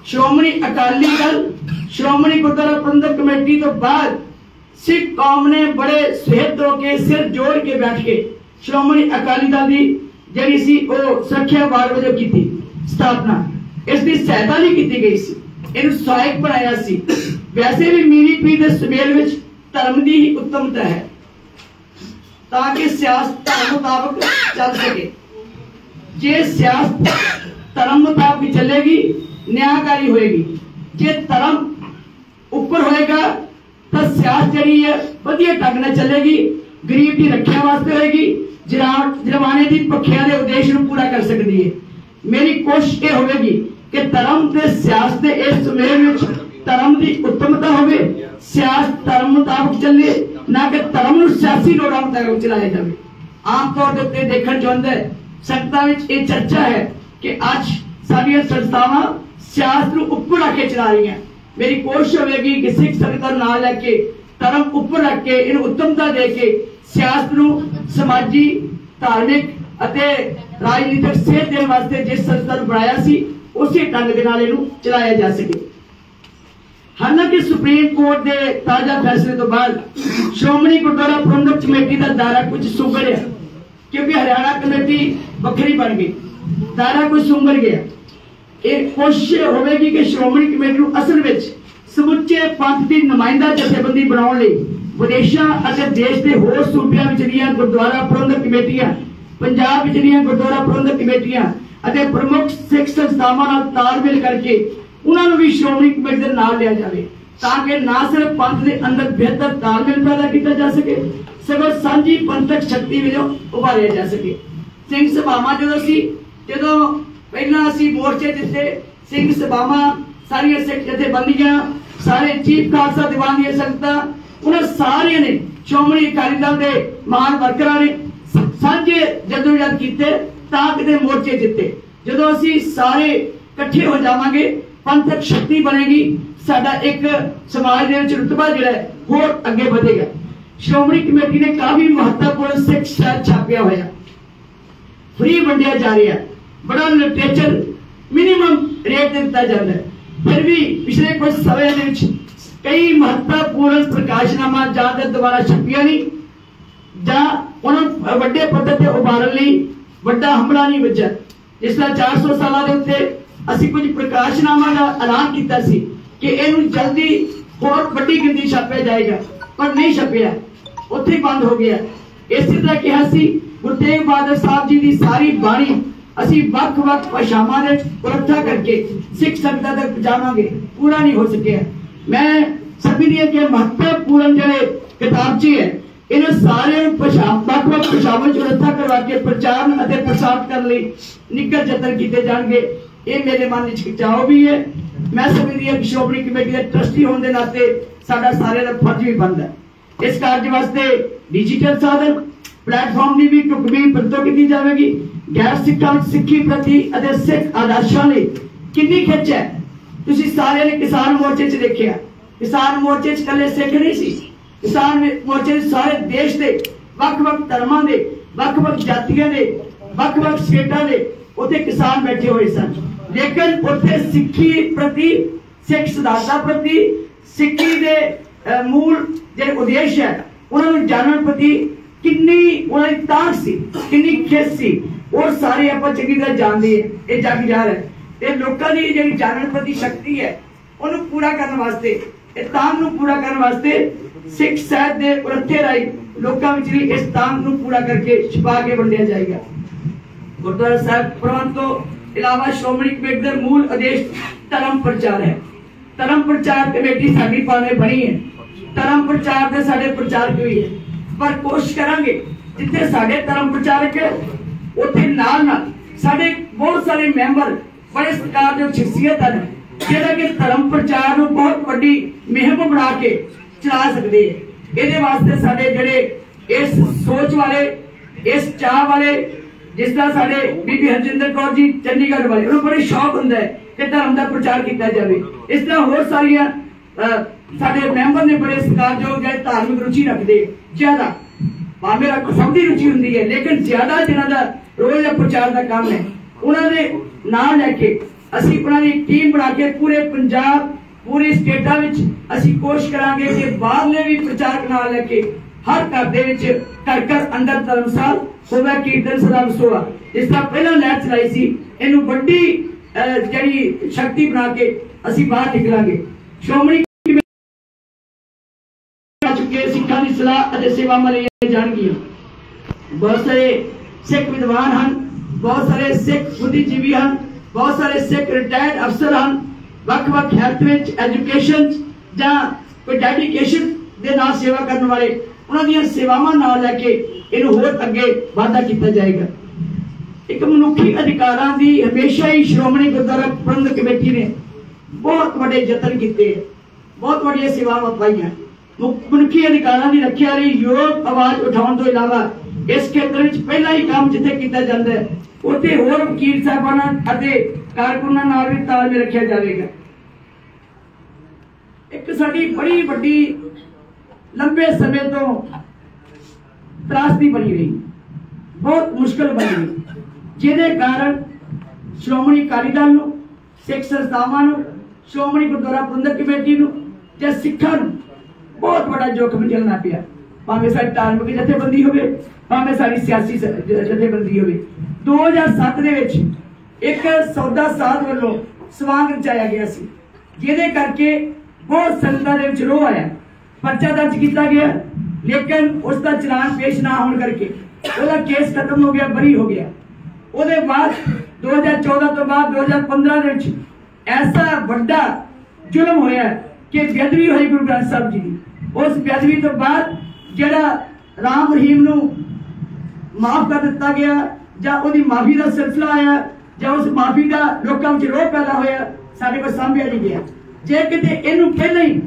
ਸ਼੍ਰੋਮਣੀ ਅਕਾਲੀ ਦਲ, ਸ਼੍ਰੋਮਣੀ ਗੁਰਦੁਆਰਾ ਪ੍ਰਬੰਧਕ ਕਮੇਟੀ ਤੋਂ ਬਾਅਦ ਸਿੱਖ ਕੌਮ ਨੇ ਬੜੇ ਸਹਿਤ ਹੋ ਕੇ, ਸਿਰ ਜੋੜ ਕੇ ਬੈਠ ਕੇ ਸ਼੍ਰੋਮਣੀ ਅਕਾਲੀ ਦਲ ਦੀ ਜਿਹੜੀ ਸੀ ਉਹ ਸੁਰੱਖਿਆ ਬਾਰ ਵਜੋਂ ਕੀਤੀ ਸਥਾਪਨਾ। ਇਸ ਦੀ ਸਹਾਇਤਾ ਲਈ ਕੀਤੀ ਗਈ ਸੀ। ਇਹਨੂੰ ਸਹਾਇਕ ਬਣਾਇਆ ਸੀ। ਵੈਸੇ ਵੀ ਮੀਰੀ ਪੀ ਦੇ ਸੁਮੇਲ ਵਿੱਚ ਧਰਮ ਦੀ ਹੀ ਉੱਤਮਤਾ ਹੈ। ਤਾਂ ਕਿ ਸਿਆਸਤ ਧਰਮ ਮੁਤਾਬਕ ਚੱਲ ਸਕੇ ਜੇ ਸਿਆਸਤ ਧਰਮ ਮੁਤਾਬਕ ਚੱਲੇਗੀ ਨਿਆਂਕਾਰੀ ਹੋਏਗੀ ਜੇ ਧਰਮ ਉੱਪਰ ਹੋਏਗਾ ਤਾਂ ਸਿਆਸਤ ਜਿਹੜੀ ਹੈ ਵਧੀਆ ਢੰਗ ਨਾਲ ਚੱਲੇਗੀ ਗਰੀਬ ਦੀ ਰੱਖਿਆ ਵਾਸਤੇ ਹੋਏਗੀ ਜਰਮਾਨੇ ਦੀ ਭੁੱਖਿਆਂ ਦੇ ਉਦੇਸ਼ ਨੂੰ ਪੂਰਾ ਕਰ ਸਕਦੀ ਹੈ ਮੇਰੀ ਕੋਸ਼ਿਸ਼ ਇਹ ਹੋਵੇਗੀ ਕਿ ਧਰਮ ਤੇ ਸਿਆਸਤ ਦੇ ਇਸ ਸੁਮੇਲ ਵਿੱਚ ਧਰਮ ਦੀ ਉੱਤਮਤਾ ਹੋਵੇ ਸਿਆਸਤ ਧਰਮ ਮੁਤਾਬਕ ਚੱਲੇ ਨਾ ਕਿ ਧਰਮ ਨੂੰ ਸਿਆਸੀ ਲੋੜਾਂ ਮੁਤਾਬਕ ਚਲਾਇਆ ਜਾਵੇ। ਆਮ ਤੌਰ ਦੇ ਉੱਤੇ ਦੇਖਣ ਚਾਹੁੰਦਾ ਸੰਗਤਾਂ ਵਿੱਚ ਇਹ ਚਰਚਾ ਹੈ ਕਿ ਅੱਜ ਸਾਡੀਆਂ ਸੰਸਥਾਵਾਂ ਸਿਆਸਤ ਨੂੰ ਉੱਪਰ ਰੱਖ ਕੇ ਚਲਾ ਰਹੀਆਂ। ਮੇਰੀ ਕੋਸ਼ਿਸ਼ ਹੋਵੇਗੀ ਕਿ ਸਿੱਖ ਸੰਗਤਾਂ ਨੂੰ ਨਾਲ ਲੈ ਕੇ, ਧਰਮ ਉੱਪਰ ਰੱਖ ਕੇ, ਇਹਨੂੰ ਉੱਤਮਤਾ ਦੇ ਕੇ ਸਿਆਸਤ ਨੂੰ ਸਮਾਜੀ, ਧਾਰਮਿਕ ਅਤੇ ਰਾਜਨੀਤਿਕ ਸੇਧ ਦੇਣ ਵਾਸਤੇ ਜਿਸ ਸੰਸਥਾ ਨੂੰ ਬਣਾਇਆ ਸੀ, ਉਸੇ ਢੰਗ ਦੇ ਨਾਲ ਇਹਨੂੰ ਚਲਾਇਆ ਜਾ ਸਕੇ। ਹਾਲਾਂਕਿ ਸੁਪਰੀਮ ਕੋਰਟ ਦੇ ਤਾਜ਼ਾ ਫੈਸਲੇ ਤੋਂ ਬਾਅਦ ਸ਼੍ਰੋਮਣੀ ਗੁਰਦੁਆਰਾ ਪ੍ਰਬੰਧਕ ਕਮੇਟੀ ਦਾ ਦਾਇਰਾ ਕੁਝ ਸੁੰਗੜਿਆ ਕਿਉਂਕਿ ਹਰਿਆਣਾ ਕਮੇਟੀ ਵੱਖਰੀ ਬਣ ਗਈ। ਦਾਇਰਾ ਕੁਝ ਸੁੰਗੜ ਗਿਆ। ਇਹ ਕੋਸ਼ਿਸ਼ ਹੋਵੇਗੀ ਕਿ ਸ਼੍ਰੋਮਣੀ ਕਮੇਟੀ ਨੂੰ ਅਸਲ ਵਿੱਚ ਸਮੁੱਚੇ ਪੰਥ ਦੀ ਨੁਮਾਇੰਦਾ ਜਥੇਬੰਦੀ ਬਣਾਉਣ ਲਈ ਵਿਦੇਸ਼ਾਂ ਅਤੇ ਦੇਸ਼ ਦੇ ਹੋਰ ਸੂਬਿਆਂ ਵਿੱਚ ਦੀਆਂ ਗੁਰਦੁਆਰਾ ਪ੍ਰਬੰਧਕ ਕਮੇਟੀਆਂ, ਪੰਜਾਬ ਵਿੱਚ ਦੀਆਂ ਗੁਰਦੁਆਰਾ ਪ੍ਰਬੰਧਕ ਕਮੇਟੀਆਂ ਅਤੇ ਪ੍ਰਮੁੱਖ ਸਿੱਖ ਸੰਸਥਾਵਾਂ ਨਾਲ ਤਾਲਮੇਲ ਕਰਕੇ ਉਹਨਾਂ ਨੂੰ ਵੀ ਸ਼੍ਰੋਮਣੀ ਕਮੇਟੀ ਦੇ ਨਾਲ ਲਿਆ ਜਾਵੇ ਤਾਂ ਕਿ ਨਾ ਸਿਰਫ ਪੰਥ ਦੇ ਅੰਦਰ ਬਿਹਤਰ ਤਾਲਮੇਲ ਪੈਦਾ ਕੀਤਾ ਜਾ ਸਕੇ, ਸਗੋਂ ਸਾਂਝੀ ਪੰਥਕ ਸ਼ਕਤੀ ਵਜੋਂ ਉਭਾਰਿਆ ਜਾ ਸਕੇ। ਸਿੰਘ ਸਭਾਵਾਂ ਜਦੋਂ ਸੀ, ਜਦੋਂ ਪਹਿਲਾਂ ਅਸੀਂ ਮੋਰਚੇ ਦਿੱਤੇ, ਸਿੰਘ ਸਭਾਵਾਂ ਸਾਰੀਆਂ ਸਿੱਖ ਜਥੇਬੰਦੀਆਂ, ਸਾਰੇ ਚੀਫ ਖਾਲਸਾ ਦੀਵਾਨ ਦੀਆਂ ਸੰਗਤਾਂ, ਉਹਨਾਂ ਸਾਰਿਆਂ ਨੇ ਸ਼੍ਰੋਮਣੀ ਅਕਾਲੀ ਦਲ ਦੇ ਮਹਾਨ ਵਰਕਰਾਂ ਨੇ ਸ- ਸਾਂਝੇ ਜਦੋਜਹਿਦ ਕੀਤੇ ਤਾਂ ਕਿਤੇ ਮੋਰਚੇ ਜਿੱਤੇ। ਜਦੋਂ ਅਸੀਂ ਸਾਰੇ ਇਕੱਠੇ ਹੋ ਜਾਵਾਂਗੇ ਪੰਥਕ ਸ਼ਕਤੀ ਬਣੇਗੀ। ਸਾਡਾ ਇੱਕ ਸਮਾਜ ਦੇ ਵਿੱਚ ਰੁਤਬਾ ਜਿਹੜਾ ਹੋਰ ਅੱਗੇ ਵਧੇਗਾ। ਸ਼੍ਰੋਮਣੀ ਕਮੇਟੀ ਨੇ ਕਾਫੀ ਮਹੱਤਵਪੂਰਨ ਸਿੱਖ ਸ਼ਹਿਰ ਛਾਪਿਆ ਹੋਇਆ। ਫ੍ਰੀ ਵੰਡਿਆ ਜਾ ਰਿਹਾ ਬੜਾ ਲਿਟਰੇਚਰ ਮਿਨੀਮਮ ਰੇਟ ਤੇ ਦਿੱਤਾ ਜਾਂਦਾ ਹੈ। ਫਿਰ ਵੀ ਪਿਛਲੇ ਕੁਝ ਸਮੇਂ ਦੇ ਵਿੱਚ ਕਈ ਮਹੱਤਵਪੂਰਨ ਪ੍ਰਕਾਸ਼ਨਾਮਾ ਜਾਂ ਤੇ ਦੁਬਾਰਾ ਛਪੀਆਂ ਨਹੀਂ, ਜਾਂ ਉਹਨਾਂ ਨੂੰ ਵੱਡੇ ਪੱਧਰ ਤੇ ਉਭਾਰਨ ਲਈ ਵੱਡਾ ਹਮਲਾ ਨਹੀਂ ਵੱਜਿਆ। ਇਸ ਤਰ੍ਹਾਂ 400 ਸਾਲਾਂ ਦੇ ਉੱਤੇ ਅਸੀਂ ਕੁਝ ਪ੍ਰਕਾਸ਼ਨਾਮਾ ਦਾ ਐਲਾਨ ਕੀਤਾ ਸੀ ਕਿ ਇਹਨੂੰ ਜਲਦੀ ਹੋਰ ਵੱਡੀ ਗਿਣਤੀ ਛਾਪਿਆ ਜਾਏਗਾ, ਪਰ ਨਹੀਂ ਛਪਿਆ। ਉੱਥੇ ਬੰਦ ਹੋ ਗਿਆ। ਇਸੇ ਤਰ੍ਹਾਂ ਕਿਹਾ ਸੀ, ਗੁਰੂ ਤੇਗ ਬਹਾਦਰ ਸਾਹਿਬ ਜੀ ਦੀ ਸਾਰੀ ਬਾਣੀ ਅਸੀਂ ਵੱਖ-ਵੱਖ ਭਾਸ਼ਾਵਾਂ ਦੇ ਇਕੱਠਾ ਕਰਕੇ ਸਿੱਖ ਸੰਗਤਾਂ ਤੱਕ ਪਹੁੰਚਾਵਾਂਗੇ। ਪੂਰਾ ਨਹੀਂ ਹੋ ਸਕਿਆ। ਮੈਂ ਸਭੀ ਦੀ ਕਿ ਮਹੱਤਵਪੂਰਨ ਜਿਹੜੇ ਕਿਤਾਬਚੇ ਹੈ, ਇਹਨਾਂ ਸਾਰਿਆਂ ਨੂੰ ਭਾਸ਼ਾ, ਵੱਖ-ਵੱਖ ਭਾਸ਼ਾਵਾਂ ਚ ਰੱਥਾ ਕਰਵਾ ਕੇ ਪ੍ਰਚਾਰ ਅਤੇ ਪ੍ਰਸਾਰ ਕਰਨ ਲਈ ਨਿੱਘਰ ਯਤਨ ਕੀਤੇ ਜਾਣਗੇ। ਇਹ ਮੇਰੇ ਮਨ ਵਿੱਚ ਖਿਚਾਓ ਵੀ ਹੈ। ਮੈਂ ਸਮਝਦੀ ਹਾਂ ਕਿ ਸ਼੍ਰੋਮਣੀ ਕਮੇਟੀ ਦੇ ਟਰਸਟੀ ਹੋਣ ਦੇ ਨਾਤੇ ਸਾਡਾ ਸਾਰਿਆਂ ਦਾ ਫਰਜ਼ ਵੀ ਬਣਦਾ ਹੈ। ਇਸ ਕਾਰਜ ਵਾਸਤੇ ਡਿਜੀਟਲ ਸਾਧਨ ਪਲੇਟਫਾਰਮ ਦੀ ਵੀ ਢੁਕਵੀਂ ਵਰਤੋਂ ਕੀਤੀ ਜਾਵੇਗੀ। ਗੈਰ ਸਿੱਖਾਂ ਵਿੱਚ ਸਿੱਖੀ ਪ੍ਰਤੀ ਅਤੇ ਸਿੱਖ ਆਦਰਸ਼ਾਂ ਲਈ ਕਿੰਨੀ ਖਿੱਚ ਹੈ? ਤੁਸੀਂ ਸਾਰਿਆਂ ਨੇ ਕਿਸਾਨ ਮੋਰਚੇ 'ਚ ਦੇਖਿਆ। ਕਿਸਾਨ ਮੋਰਚੇ 'ਚ ਇਕੱਲੇ ਸਿੱਖ ਨਹੀਂ ਸੀ। ਕਿਸਾਨ ਮੋਰਚੇ 'ਚ ਸਾਰੇ ਦੇਸ਼ ਦੇ ਵੱਖ-ਵੱਖ ਧਰਮਾਂ ਦੇ, ਵੱਖ-ਵੱਖ ਜਾਤੀਆਂ ਦੇ, ਵੱਖ-ਵੱਖ ਸਟੇਟਾਂ ਦੇ ਉੱਥੇ ਕਿਸਾਨ ਬੈਠੇ ਹੋਏ ਸਨ। ਲੇਕਿਨ ਉੱਥੇ ਸਿੱਖੀ ਪ੍ਰਤੀ, ਸਿੱਖ ਸਿਧਾਂਤਾਂ ਪ੍ਰਤੀ, ਸਿੱਖੀ ਦੇ ਮੂਲ ਜਿਹੜੇ ਉਦੇਸ਼ ਹੈ, ਉਹਨਾਂ ਨੂੰ ਜਾਣਨ ਪ੍ਰਤੀ ਕਿੰਨੀ ਉਹਨਾਂ ਦੀ ਤਾਕ ਸੀ, ਕਿੰਨੀ ਖਿੱਚ ਸੀ, ਉਹ ਸਾਰੇ ਆਪਾਂ ਚੰਗੀ ਤਰ੍ਹਾਂ ਜਾਣਦੇ ਹਾਂ, ਇਹ ਜਗ ਹੈ ਤੇ ਲੋਕਾਂ ਦੀ ਜਿਹੜੀ ਜਾਣਨ ਪ੍ਰਤੀ ਸ਼ਕਤੀ ਹੈ, ਉਹਨੂੰ ਪੂਰਾ ਕਰਨ ਵਾਸਤੇ, ਇਹ ਤਾਂਗ ਨੂੰ ਪੂਰਾ ਕਰਨ ਵਾਸਤੇ ਸਿੱਖ ਸਾਹਿਬ ਦੇ ਉਰਥੇ ਰਾਈ ਲੋਕਾਂ ਵਿੱਚ ਵੀ ਇਸ ਤਾਮ ਨੂੰ ਪੂਰਾ ਕਰਕੇ ਛਪਾ ਕੇ ਵੰਡਿਆ ਜਾਏਗਾ। ਗੁਰਦੁਆਰਾ ਸਾਹਿਬ ਪ੍ਰਬੰਧ ਤੋਂ ਇਲਾਵਾ ਸ਼੍ਰੋਮਣੀ ਕਮੇਟੀ ਦਾ ਮੂਲ ਆਦੇਸ਼ ਧਰਮ ਪ੍ਰਚਾਰ ਹੈ ਧਰਮ ਪ੍ਰਚਾਰ ਕਮੇਟੀ ਸਾਡੀ ਭਾਵੇਂ ਬਣੀ ਹੈ ਧਰਮ ਪ੍ਰਚਾਰ ਦੇ ਸਾਡੇ ਪ੍ਰਚਾਰਕ ਵੀ ਹੈ ਪਰ ਕੋਸ਼ਿਸ਼ ਕਰਾਂਗੇ ਜਿੱਥੇ ਸਾਡੇ ਧਰਮ ਪ੍ਰਚਾਰਕ ਹੈ ਉੱਥੇ ਨਾਲ ਨਾਲ ਸਾਡੇ ਬਹੁਤ ਸਾਰੇ ਮੈਂਬਰ ਬੜੇ ਸਤਿਕਾਰਯੋਗ ਸ਼ਖਸੀਅਤ ਹਨ ਜਿਹੜਾ ਕਿ ਧਰਮ ਪ੍ਰਚਾਰ ਨੂੰ ਬਹੁਤ ਵੱਡੀ ਮੁਹਿੰਮ ਬਣਾ ਕੇ ਚਲਾ ਸਕਦੇ ਹੈ ਇਹਦੇ ਵਾਸਤੇ ਸਾਡੇ ਜਿਹੜੇ ਇਸ ਸੋਚ ਵਾਲੇ ਇਸ ਚਾਹ ਵਾਲੇ ਜਿਸ ਤਰ੍ਹਾਂ ਸਾਡੇ ਬੀਬੀ ਹਰਜਿੰਦਰ ਕੌਰ ਜੀ ਚੰਡੀਗੜ੍ਹ ਵਾਲੇ, ਉਹਨੂੰ ਬੜੀ ਸ਼ੌਕ ਹੁੰਦਾ ਹੈ ਕਿ ਧਰਮ ਦਾ ਪ੍ਰਚਾਰ ਕੀਤਾ ਜਾਵੇ। ਇਸ ਤਰ੍ਹਾਂ ਹੋਰ ਸਾਰੀਆਂ ਸਾਡੇ ਮੈਂਬਰ ਨੇ ਬੜੇ ਸਤਿਕਾਰਯੋਗ ਜਿਹੜੇ ਧਾਰਮਿਕ ਰੁਚੀ ਰੱਖਦੇ, ਜ਼ਿਆਦਾ। ਭਾਵੇਂ ਰੱਖ ਸਭ ਦੀ ਰੁਚੀ ਹੁੰਦੀ ਹੈ, ਲੇਕਿਨ ਜ਼ਿਆਦਾ ਜਿਨ੍ਹਾਂ ਦਾ ਰੋਜ਼ ਦਾ ਪ੍ਰਚਾਰ ਦਾ ਕੰਮ ਹੈ, ਉਹਨਾਂ ਦੇ ਨਾਮ ਲੈ ਕੇ ਅਸੀਂ ਉਹਨਾਂ ਦੀ ਟੀਮ ਬਣਾ ਕੇ ਪੂਰੇ ਪੰਜਾਬ, ਪੂਰੇ ਸਟੇਟਾਂ ਵਿੱਚ ਅਸੀਂ ਕੋਸ਼ਿਸ਼ ਕਰਾਂਗੇ ਕਿ ਬਾਹਰਲੇ ਵੀ ਪ੍ਰਚਾਰਕ ਨਾਲ ਲੈ ਕੇ ਹਰ ਘਰ ਦੇ ਵਿੱਚ ਘਰ ਘਰ ਅੰਦਰ ਧਰਮਸਾਲ ਹੋਵੇ ਕੀਰਤਨ ਸਲਾਮ ਸੋਆ ਜਿਸ ਤਰ੍ਹਾਂ ਪਹਿਲਾਂ ਲਹਿਰ ਚਲਾਈ ਸੀ, ਇਹਨੂੰ ਵੱਡੀ ਜਿਹੜੀ ਸ਼ਕਤੀ ਬਣਾ ਕੇ ਅਸੀਂ ਬਾਹਰ ਨਿਕਲਾਂਗੇ। ਸ਼੍ਰੋਮਣੀ ਚੁੱਕੇ ਸਿੱਖਾਂ ਦੀ ਸਲਾਹ ਅਤੇ ਸੇਵਾਵਾਂ ਲਈ ਜਾਣਗੀਆਂ। ਬਹੁਤ ਸਾਰੇ ਸਿੱਖ ਵਿਦਵਾਨ ਹਨ, ਬਹੁਤ ਸਾਰੇ ਸਿੱਖ ਬੁੱਧੀਜੀਵੀ ਹਨ, ਬਹੁਤ ਸਾਰੇ ਸਿੱਖ ਰਿਟਾਇਰਡ ਅਫਸਰ ਹਨ। ਵੱਖ-ਵੱਖ ਹੈਲਥ ਵਿੱਚ, ਐਜੂਕੇਸ਼ਨ ਜਾਂ ਕੋਈ ਡੈਡੀਕੇਸ਼ਨ ਦੇ ਨਾਲ ਸੇਵਾ ਕਰਨ ਵਾਲੇ ਉਹਨਾਂ ਦੀਆਂ ਸੇਵਾਵਾਂ ਨਾਲ ਲੈ ਕੇ ਇਹਨੂੰ ਹੋਰ ਅੱਗੇ ਵਾਧਾ ਕੀਤਾ ਜਾਏਗਾ। ਇੱਕ ਮਨੁੱਖੀ ਅਧਿਕਾਰਾਂ ਦੀ ਹਮੇਸ਼ਾ ਹੀ ਸ਼੍ਰੋਮਣੀ ਗੁਰਦੁਆਰਾ ਪ੍ਰਬੰਧਕ ਕਮੇਟੀ ਨੇ ਬਹੁਤ ਵੱਡੇ ਯਤਨ ਕੀਤੇ ਬਹੁਤ ਵੱਡੀਆਂ ਸੇਵਾਵਾਂ ਪਾਈਆਂ। ਮਨੁੱਖੀ ਅਧਿਕਾਰਾਂ ਦੀ ਰੱਖਿਆ ਲਈ ਯੋਗ ਆਵਾਜ਼ ਉਠਾਉਣ ਤੋਂ ਇਲਾਵਾ ਇਸ ਖੇਤਰ ਵਿੱਚ ਪਹਿਲਾਂ ਹੀ ਕੰਮ ਜਿੱਥੇ ਕੀਤਾ ਜਾਂਦਾ ਹੈ, ਉੱਥੇ ਹੋਰ ਵਕੀਲ ਸਾਹਿਬਾਨਾਂ ਅਤੇ ਕਾਰਕੁਨਾਂ ਨਾਲ ਵੀ ਤਾਲਮੇਲ ਰੱਖਿਆ ਜਾਵੇਗਾ। ਇੱਕ ਸਾਡੀ ਬੜੀ ਵੱਡੀ ਲੰਬੇ ਸਮੇਂ ਤੋਂ ਤਰਾਸਦੀ ਬਣੀ ਰਹੀ। ਬਹੁਤ ਮੁਸ਼ਕਲ ਬਣੀ ਰਹੀ। ਜਿਹਦੇ ਕਾਰਨ ਸ਼੍ਰੋਮਣੀ ਅਕਾਲੀ ਦਲ ਨੂੰ, ਸਿੱਖ ਸੰਸਥਾਵਾਂ ਨੂੰ, ਸ਼੍ਰੋਮਣੀ ਗੁਰਦੁਆਰਾ ਪ੍ਰਬੰਧਕ ਕਮੇਟੀ ਨੂੰ ਜਾਂ ਸਿੱਖਾਂ ਨੂੰ ਬਹੁਤ ਵੱਡਾ ਜੋਖਮ ਝੱਲਣਾ ਪਿਆ। ਭਾਵੇਂ ਸਾਡੀ ਧਾਰਮਿਕ ਜਥੇਬੰਦੀ ਹੋਵੇ, ਭਾਵੇਂ ਸਾਡੀ ਸਿਆਸੀ ਸ- ਜ- ਜਥੇਬੰਦੀ ਹੋਵੇ। 2007 ਦੇ ਵਿੱਚ ਇੱਕ ਸੌਦਾ ਸਾਧ ਵੱਲੋਂ ਸਵਾਂਗ ਰਚਾਇਆ ਗਿਆ ਸੀ। ਜਿਹਦੇ ਕਰਕੇ ਬਹੁਤ ਸੰਗਤਾਂ ਦੇ ਵਿੱਚ ਰੋਹ ਆਇਆ। ਪਰਚਾ ਦਰਜ ਕੀਤਾ ਗਿਆ, ਲੇਕਿਨ ਉਸ ਦਾ ਚਲਾਨ ਪੇਸ਼ ਨਾ ਹੋਣ ਕਰਕੇ ਉਹਦਾ ਕੇਸ ਖਤਮ ਹੋ ਗਿਆ, ਬਰੀ ਹੋ ਗਿਆ। ਉਹਦੇ ਬਾਅਦ 2014 ਤੋਂ ਬਾਅਦ 2015 ਦੇ ਵਿੱਚ ਐਸਾ ਵੱਡਾ ਜ਼ੁਲਮ ਹੋਇਆ ਕਿ ਬੇਅਦਬੀ ਹੋਈ ਗੁਰੂ ਗ੍ਰੰਥ ਸਾਹਿਬ ਜੀ ਦੀ। ਉਸ ਬੇਅਦਬੀ ਤੋਂ ਬਾਅਦ ਜਿਹੜਾ ਰਾਮ ਰਹੀਮ ਨੂੰ ਮਾਫ ਕਰ ਦਿੱਤਾ ਗਿਆ, ਜਾਂ ਉਹਦੀ ਮਾਫੀ ਦਾ ਸਿਲਸਿਲਾ ਆਇਆ, ਜਾਂ ਉਸ ਮਾਫੀ ਦਾ ਲੋਕਾਂ ਵਿੱਚ ਰੋਹ ਪੈਦਾ ਹੋਇਆ, ਸਾਡੇ ਕੋਲ ਸਾਂਭਿਆ ਨਹੀਂ ਗਿਆ। ਜੇ ਕਿਤੇ ਇਹਨੂੰ ਪਹਿਲਾਂ ਹੀ